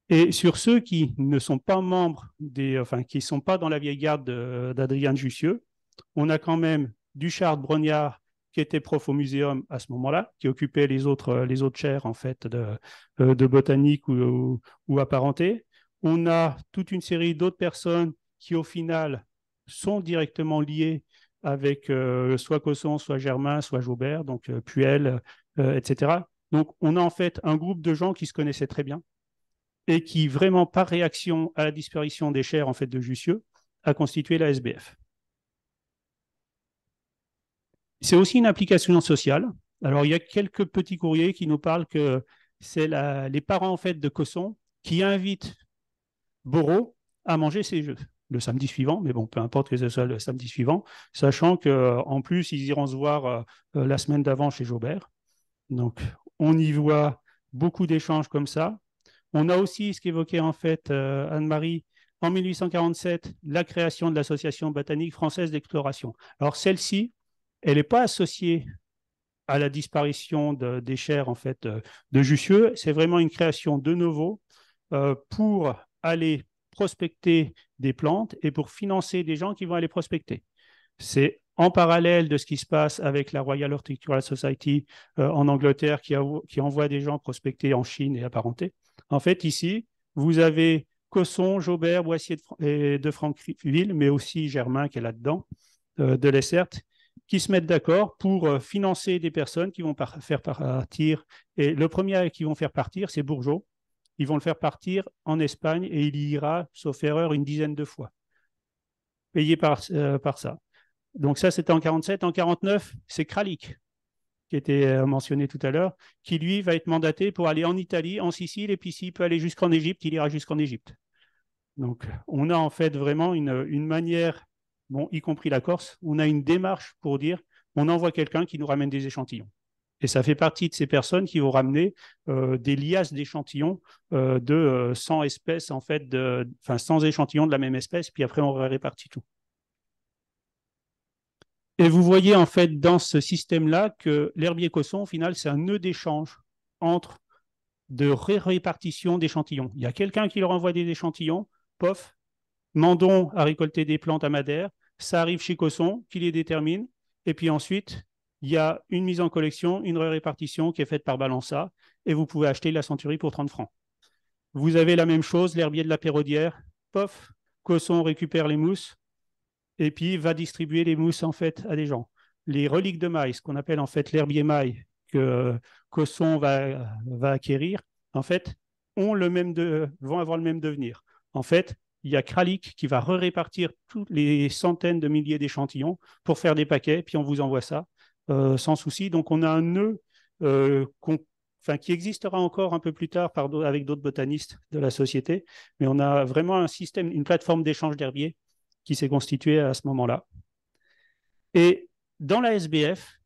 Et sur ceux qui ne sont pas membres des, enfin, qui ne sont pas dans la vieille garde d'Adrien Jussieu, on a quand même Duchard Brognard, qui était prof au muséum à ce moment-là, qui occupait les autres, les autres chaires en fait de, euh, de botanique ou, ou, apparentés. On a toute une série d'autres personnes qui, au final, sont directement liées avec euh, soit Cosson, soit Germain, soit Jaubert, donc euh, Puel, etc. Donc, on a en fait un groupe de gens qui se connaissaient très bien, et qui, vraiment par réaction à la disparition des chaires en fait, de Jussieu, a constitué la SBF. C'est aussi une application sociale. Alors, il y a quelques petits courriers qui nous parlent que c'est les parents en fait, de Cosson qui invitent Borot à manger ses jeux le samedi suivant, mais bon, peu importe que ce soit le samedi suivant, sachant qu'en plus, ils iront se voir euh, euh, la semaine d'avant chez Jaubert. Donc, on y voit beaucoup d'échanges comme ça. On a aussi ce qu'évoquait en fait euh, Anne-Marie en 1847, la création de l'Association botanique française d'exploration. Alors celle-ci, elle n'est pas associée à la disparition des chaires en fait euh, de Jussieu. C'est vraiment une création de nouveau euh, pour aller prospecter des plantes et pour financer des gens qui vont aller prospecter. C'est en parallèle de ce qui se passe avec la Royal Horticultural Society en Angleterre qui, envoie des gens prospecter en Chine et apparentés. En fait, ici, vous avez Cosson, Jaubert, Boissier de, de Franqueville, mais aussi Germain qui est là-dedans, euh, de l'Essert, qui se mettent d'accord pour euh, financer des personnes qui vont faire partir. Et le premier qui vont faire partir, c'est Bourgeot. Ils vont le faire partir en Espagne et il y ira, sauf erreur, une dizaine de fois, payé par, euh, ça. Donc ça, c'était en 47. En 49, c'est Kralik qui était euh, mentionné tout à l'heure, qui lui va être mandaté pour aller en Italie, en Sicile, et puis s'il peut aller jusqu'en Égypte, il ira jusqu'en Égypte. Donc on a en fait vraiment une, manière, bon, y compris la Corse, on a une démarche pour dire on envoie quelqu'un qui nous ramène des échantillons. Et ça fait partie de ces personnes qui vont ramener euh, des liasses d'échantillons euh, de 100 espèces, en fait, enfin 100 échantillons de la même espèce, puis après on répartit tout. Et vous voyez en fait dans ce système-là que l'herbier cosson, au final, c'est un nœud d'échange entre de répartition d'échantillons. Il y a quelqu'un qui leur envoie des échantillons, pof, Mandon a récolté des plantes à Madère, ça arrive chez Cosson, qui les détermine, et puis ensuite, il y a une mise en collection, une répartition qui est faite par Balança, et vous pouvez acheter la centurie pour 30 francs. Vous avez la même chose, l'herbier de la Pérodière, pof, Cosson récupère les mousses, et puis va distribuer les mousses en fait à des gens. Les reliques de maïs, qu'on appelle en fait l'herbier maille que Cosson va, va acquérir, en fait, ont le même de, vont avoir le même devenir. En fait, il y a Kralik qui va répartir toutes les centaines de milliers d'échantillons pour faire des paquets, puis on vous envoie ça euh, sans souci. Donc on a un nœud euh, qui existera encore un peu plus tard avec d'autres botanistes de la société, mais on a vraiment un système, une plateforme d'échange d'herbier qui s'est constitué à ce moment-là. Et dans la SBF,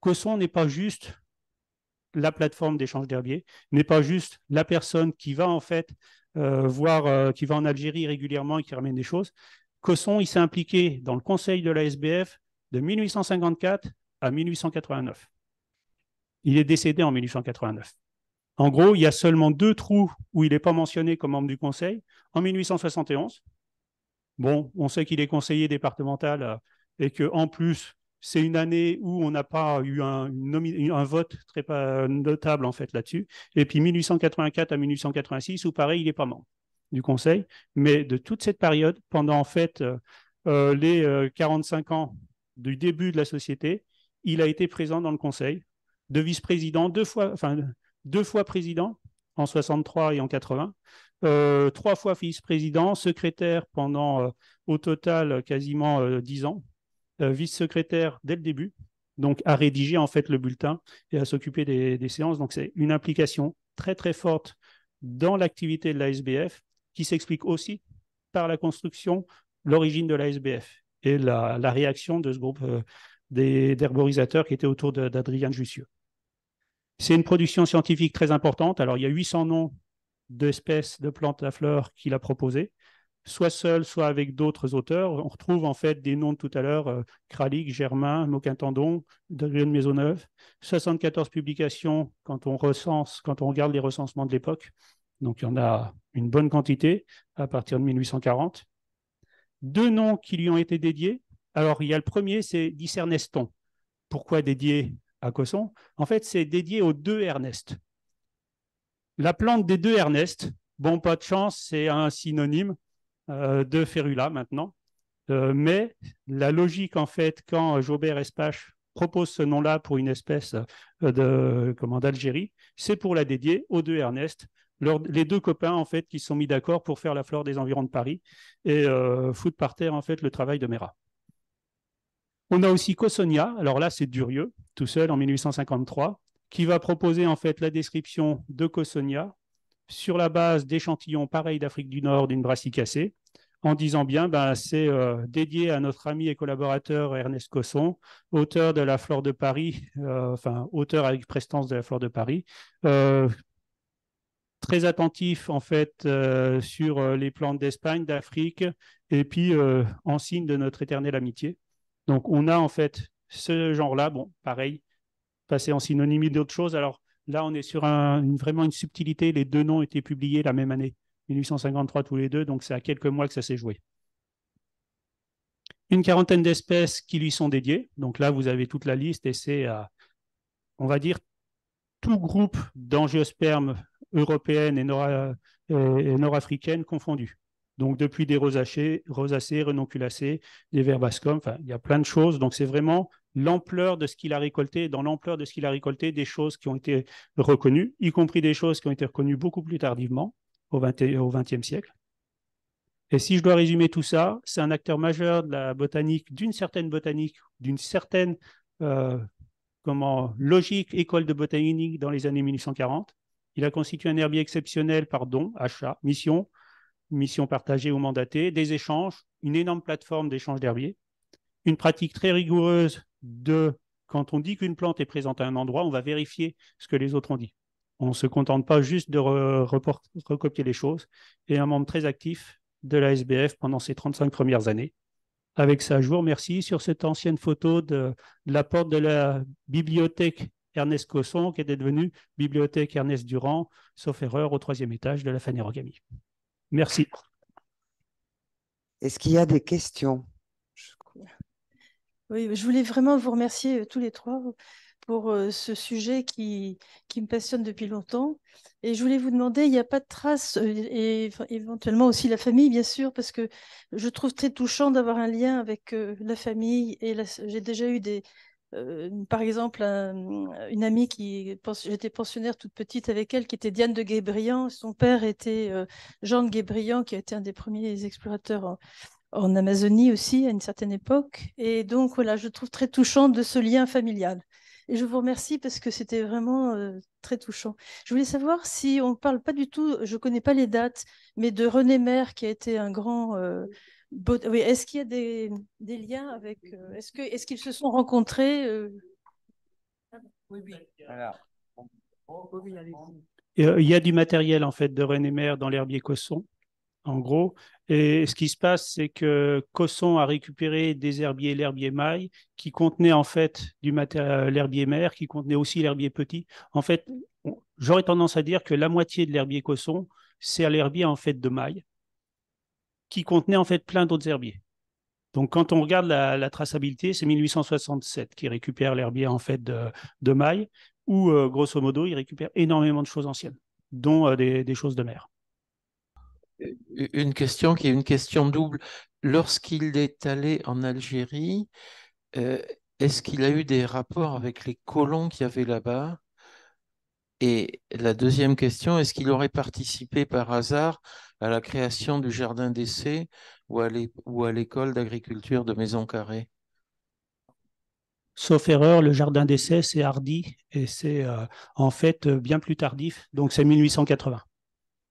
Cosson n'est pas juste la plateforme d'échange d'herbiers, n'est pas juste la personne qui va en fait voir, qui va en Algérie régulièrement et qui ramène des choses. Cosson, il s'est impliqué dans le conseil de la SBF de 1854 à 1889. Il est décédé en 1889. En gros, il y a seulement deux trous où il n'est pas mentionné comme membre du conseil. En 1871, bon, on sait qu'il est conseiller départemental euh, et qu'en plus, c'est une année où on n'a pas eu un, vote très notable en fait là-dessus. Et puis 1884 à 1886, où pareil, il n'est pas membre du conseil. Mais de toute cette période, pendant en fait euh, euh, les 45 ans du début de la société, il a été présent dans le conseil, de vice-président, deux fois, enfin, deux fois président en 63 et en 80, euh, trois fois vice-président, secrétaire pendant euh, au total quasiment euh, dix ans, vice-secrétaire dès le début, donc à rédiger en fait le bulletin et à s'occuper des, séances. Donc c'est une implication très très forte dans l'activité de la SBF qui s'explique aussi par la construction, l'origine de la SBF et la, réaction de ce groupe d'herborisateurs qui était autour d'Adrien Jussieu. C'est une production scientifique très importante. Alors, il y a 800 noms d'espèces de plantes à fleurs qu'il a proposées, soit seul, soit avec d'autres auteurs. On retrouve en fait des noms de tout à l'heure, euh, Kralik, Germain, Moquin-Tendon, de Maisonneuve, 74 publications quand on recense, quand on regarde les recensements de l'époque. Donc, il y en a une bonne quantité à partir de 1840. Deux noms qui lui ont été dédiés. Alors, il y a le premier, c'est Discerneston. Pourquoi dédié à Cosson, en fait, c'est dédié aux deux Ernest. La plante des deux Ernest, bon, pas de chance, c'est un synonyme de Férula maintenant. Euh, mais la logique, en fait, quand Jaubert Espache propose ce nom-là pour une espèce euh, de d'Algérie, c'est pour la dédier aux deux Ernest, les deux copains en fait qui sont mis d'accord pour faire la flore des environs de Paris et foutre par terre en fait le travail de Mera. On a aussi Cossonia, alors là c'est Durieux, tout seul en 1853, qui va proposer en fait la description de Cossonia sur la base d'échantillons pareils d'Afrique du Nord d'une brassicacée, en disant bien ben, c'est euh, dédié à notre ami et collaborateur Ernest Cosson, auteur de la Flore de Paris, euh, enfin auteur avec prestance de la Flore de Paris, euh, très attentif en fait sur les plantes d'Espagne, d'Afrique, et puis en signe de notre éternelle amitié. Donc, on a en fait ce genre-là, bon, pareil, passé en synonymie d'autres choses. Alors là, on est sur vraiment une subtilité. Les deux noms étaient publiés la même année, 1853 tous les deux, donc c'est à quelques mois que ça s'est joué. Une quarantaine d'espèces qui lui sont dédiées. Donc là, vous avez toute la liste et c'est, on va dire, tout groupe d'angiospermes européennes et nord-africaines confondus. Donc, depuis des rosacées, rosacées renonculacées, des verbascums, enfin, il y a plein de choses. Donc, c'est vraiment l'ampleur de ce qu'il a récolté, dans l'ampleur de ce qu'il a récolté, des choses qui ont été reconnues, y compris des choses qui ont été reconnues beaucoup plus tardivement, au XXe siècle. Et si je dois résumer tout ça, c'est un acteur majeur de la botanique, d'une certaine botanique, d'une certaine euh, comment, logique école de botanique dans les années 1840. Il a constitué un herbier exceptionnel par don, achat, mission, mission partagée ou mandatée, des échanges, une énorme plateforme d'échange d'herbiers, une pratique très rigoureuse de quand on dit qu'une plante est présente à un endroit, on va vérifier ce que les autres ont dit. On ne se contente pas juste de recopier les choses. Et un membre très actif de la SBF pendant ces 35 premières années. Avec ça, je vous remercie sur cette ancienne photo de, la porte de la bibliothèque Ernest Cosson, qui était devenue bibliothèque Ernest Durand, sauf erreur, au troisième étage de la Fanérogamy. Merci. Est-ce qu'il y a des questions? Oui, je voulais vraiment vous remercier euh, tous les trois pour euh, ce sujet qui, qui me passionne depuis longtemps. Et je voulais vous demander, il n'y a pas de traces, euh, et éventuellement aussi la famille, bien sûr, parce que je trouve très touchant d'avoir un lien avec la famille. Et j'ai déjà eu des, euh, par exemple, une amie qui, j'étais pensionnaire toute petite avec elle, qui était Diane de Guébriand. Son père était euh, Jean de Guébriand, qui a été un des premiers explorateurs en, Amazonie aussi à une certaine époque. Et donc, voilà, je trouve très touchant de ce lien familial. Et je vous remercie parce que c'était vraiment euh, très touchant. Je voulais savoir si on ne parle pas du tout, je ne connais pas les dates, mais de René Maire, qui a été un grand oui, est-ce qu'il y a des, liens avec. Euh, est-ce qu'ils se sont rencontrés euh? Alors, il y a du matériel en fait de René Maire dans l'herbier Cosson, en gros. Et ce qui se passe, c'est que Cosson a récupéré des herbiers, l'herbier maille, qui contenait en fait du matériel, l'herbier mère, qui contenait aussi l'herbier petit. En fait, j'aurais tendance à dire que la moitié de l'herbier Cosson, c'est l'herbier en fait de maille, qui contenait en fait plein d'autres herbiers. Donc, quand on regarde la, traçabilité, c'est 1867 qui récupère l'herbier en fait de, de maille, où euh, grosso modo, il récupère énormément de choses anciennes, dont euh, des choses de mer une question qui est une question double. Lorsqu'il est allé en Algérie, euh, est-ce qu'il a eu des rapports avec les colons qu'il y avait là-bas? Et la deuxième question, est-ce qu'il aurait participé par hasard à la création du jardin d'essai ou à l'école d'agriculture de Maison Carrée Sauf erreur, le jardin d'essai, c'est hardi et c'est euh, en fait bien plus tardif, donc c'est 1880.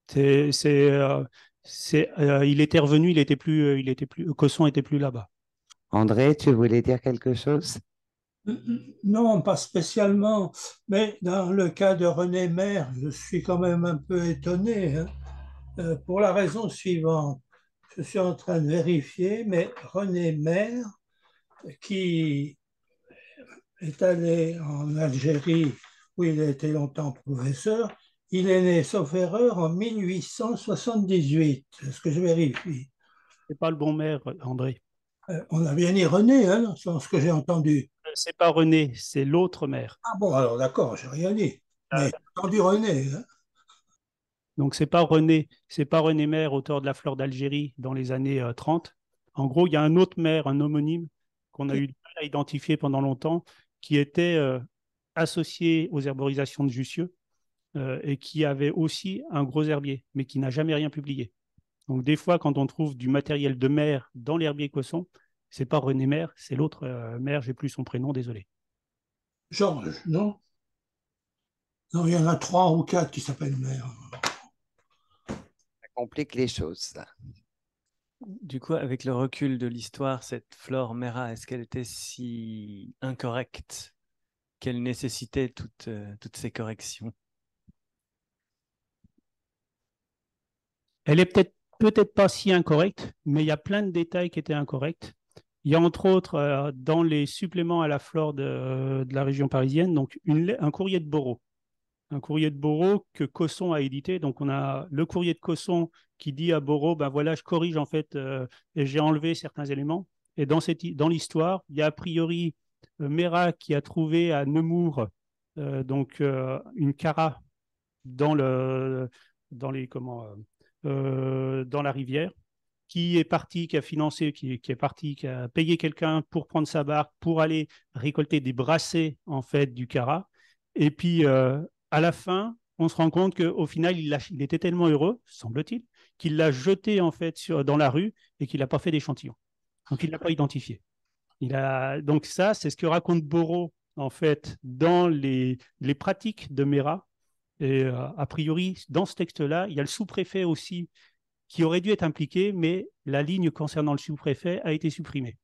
C'est, euh, c'est, euh, il était revenu, il était plus, euh, il était plus, Cosson était plus là-bas. André, tu voulais dire quelque chose? Non, pas spécialement, mais dans le cas de René Maire, je suis quand même un peu étonné, hein. pour la raison suivante. Je suis en train de vérifier, mais René Maire, qui est allé en Algérie, où il a été longtemps professeur, il est né, sauf erreur, en 1878. Est-ce que je vérifie? C'est pas le bon maire, André. Euh, on a bien dit René, hein, c'est ce que j'ai entendu. C'est pas René, c'est l'autre maire. Ah bon, alors d'accord, j'ai rien dit. Mais j'ai entendu René. Hein. Donc c'est pas René, c'est pas René Maire, auteur de la fleur d'Algérie dans les années 30. Euh, en gros, il y a un autre maire, un homonyme qu'on a eu du mal à identifier pendant longtemps, qui était euh, associé aux herborisations de Jussieu euh, et qui avait aussi un gros herbier, mais qui n'a jamais rien publié. Donc des fois, quand on trouve du matériel de mer dans l'herbier Cosson, c'est pas René Maire, c'est l'autre euh, maire, j'ai plus son prénom, désolé. Georges, non? Non, il y en a trois ou quatre qui s'appellent Maire. Ça complique les choses, Du coup, avec le recul de l'histoire, cette flore Mera, est-ce qu'elle était si incorrecte qu'elle nécessitait toutes, euh, toutes ces corrections? Elle est peut-être peut-être pas si incorrecte, mais il y a plein de détails qui étaient incorrects. Il y a entre autres euh, dans les suppléments à la flore de, la région parisienne, donc un courrier de Borot. Un courrier de Borot que Cosson a édité. Donc on a le courrier de Cosson qui dit à Borot, ben voilà, je corrige en fait euh, et j'ai enlevé certains éléments. Et dans, cette, dans l'histoire, il y a a priori euh, Mera qui a trouvé à Nemours donc une cara dans le dans les comment dans la rivière, qui est parti, qui a financé, qui, est parti, qui a payé quelqu'un pour prendre sa barque, pour aller récolter des brassées en fait du Cara. Et puis euh, à la fin, on se rend compte qu'au final, il, était tellement heureux, semble-t-il, qu'il l'a jeté en fait dans la rue et qu'il n'a pas fait d'échantillon. Donc il l'a pas identifié. Il a... Donc ça, c'est ce que raconte Borot en fait dans les pratiques de Mera et euh, a priori, dans ce texte-là, il y a le sous-préfet aussi qui aurait dû être impliqué, mais la ligne concernant le sous-préfet a été supprimée.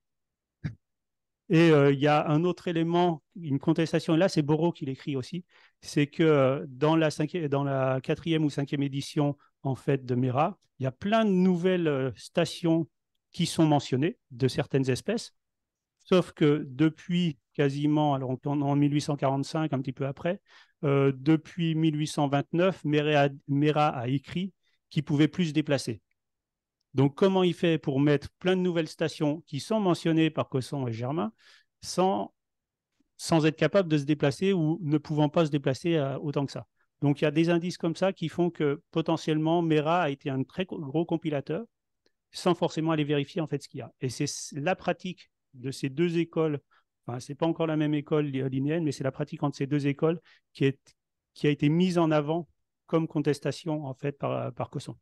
Et euh, il y a un autre élément, une contestation, et là c'est Borot qui l'écrit aussi, c'est que euh, dans la, dans la quatrième ou cinquième édition en fait de Mera, il y a plein de nouvelles stations qui sont mentionnées de certaines espèces, sauf que depuis quasiment, alors en 1845, un petit peu après, euh, depuis 1829, Mera a, écrit qu'il pouvait plus se déplacer. Donc, comment il fait pour mettre plein de nouvelles stations qui sont mentionnées par Cosson et Germain sans, sans être capable de se déplacer ou ne pouvant pas se déplacer euh, autant que ça? Donc, il y a des indices comme ça qui font que potentiellement Mera a été un très gros compilateur sans forcément aller vérifier en fait ce qu'il y a. Et c'est la pratique de ces deux écoles Enfin, ce n'est pas encore la même école linéenne, mais c'est la pratique entre ces deux écoles qui a été mise en avant comme contestation en fait par, par Cosson.